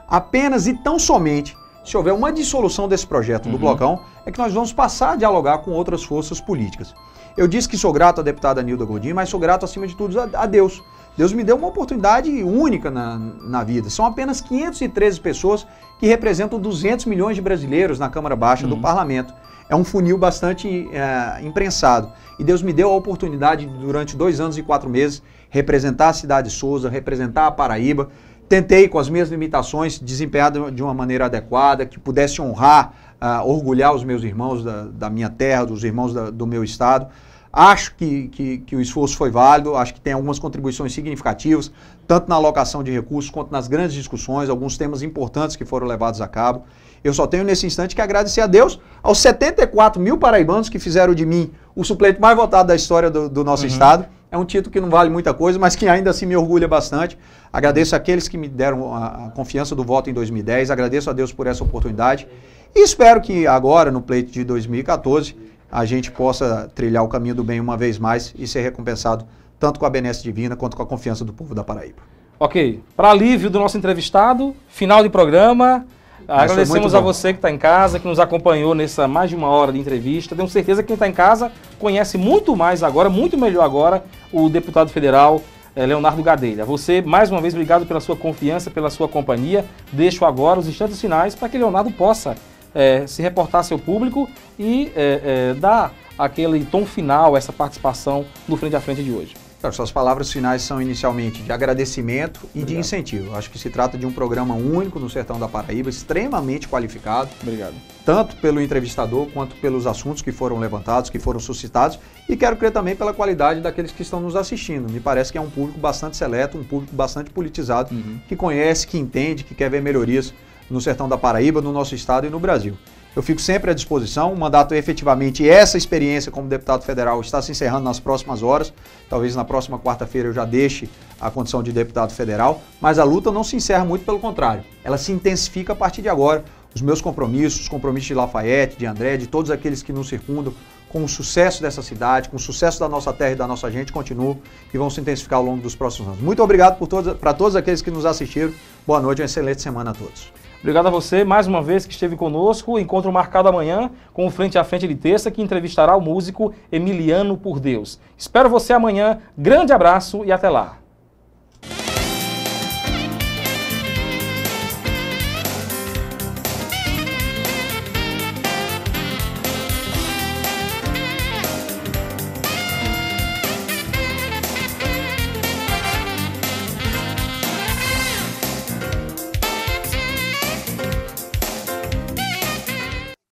apenas e tão somente se houver uma dissolução desse projeto uhum. do Blocão, é que nós vamos passar a dialogar com outras forças políticas. Eu disse que sou grato à deputada Nilda Godin, mas sou grato acima de tudo a, Deus. Deus me deu uma oportunidade única na, na vida. São apenas 513 pessoas que representam 200 milhões de brasileiros na Câmara Baixa uhum. do Parlamento. É um funil bastante é, imprensado. E Deus me deu a oportunidade, durante dois anos e quatro meses, representar a cidade de Souza, representar a Paraíba, Tentei, com as minhas limitações, desempenhar de uma maneira adequada, que pudesse honrar, uh, orgulhar os meus irmãos da, da minha terra, dos irmãos da, do meu estado. Acho que, que, que, o esforço foi válido, acho que tem algumas contribuições significativas, tanto na alocação de recursos quanto nas grandes discussões, alguns temas importantes que foram levados a cabo. Eu só tenho nesse instante que agradecer a Deus aos 74 mil paraibanos que fizeram de mim o suplente mais votado da história do, do nosso uhum. estado. É um título que não vale muita coisa, mas que ainda assim me orgulha bastante. Agradeço aqueles que me deram a, a confiança do voto em 2010, agradeço a Deus por essa oportunidade e espero que agora, no pleito de 2014, a gente possa trilhar o caminho do bem uma vez mais e ser recompensado tanto com a benesse divina quanto com a confiança do povo da Paraíba. Ok. Para alívio do nosso entrevistado, final de programa. Agradecemos a você que está em casa, que nos acompanhou nessa mais de uma hora de entrevista. Tenho certeza que quem está em casa conhece muito mais agora, muito melhor agora, o deputado federal é, Leonardo Gadelha. Você, mais uma vez, obrigado pela sua confiança, pela sua companhia. Deixo agora os instantes finais para que Leonardo possa é, se reportar ao seu público e é, é, dar aquele tom final, essa participação no Frente a Frente de hoje. Suas palavras finais são inicialmente de agradecimento e Obrigado. de incentivo. Acho que se trata de um programa único no Sertão da Paraíba, extremamente qualificado. Obrigado. Tanto pelo entrevistador quanto pelos assuntos que foram levantados, que foram suscitados. E quero crer também pela qualidade daqueles que estão nos assistindo. Me parece que é um público bastante seleto, um público bastante politizado, uhum. que conhece, que entende, que quer ver melhorias no Sertão da Paraíba, no nosso estado e no Brasil. Eu fico sempre à disposição. O mandato efetivamente, essa experiência como deputado federal está se encerrando nas próximas horas. Talvez na próxima quarta-feira eu já deixe a condição de deputado federal. Mas a luta não se encerra muito pelo contrário. Ela se intensifica a partir de agora. Os meus compromissos, os compromissos de Lafayette, de André, de todos aqueles que nos circundam, com o sucesso dessa cidade, com o sucesso da nossa terra e da nossa gente, continuam e vão se intensificar ao longo dos próximos anos. Muito obrigado para todos aqueles que nos assistiram. Boa noite uma excelente semana a todos. Obrigado a você mais uma vez que esteve conosco. Encontro marcado amanhã com o Frente a Frente de Terça, que entrevistará o músico Emiliano por Deus. Espero você amanhã. Grande abraço e até lá.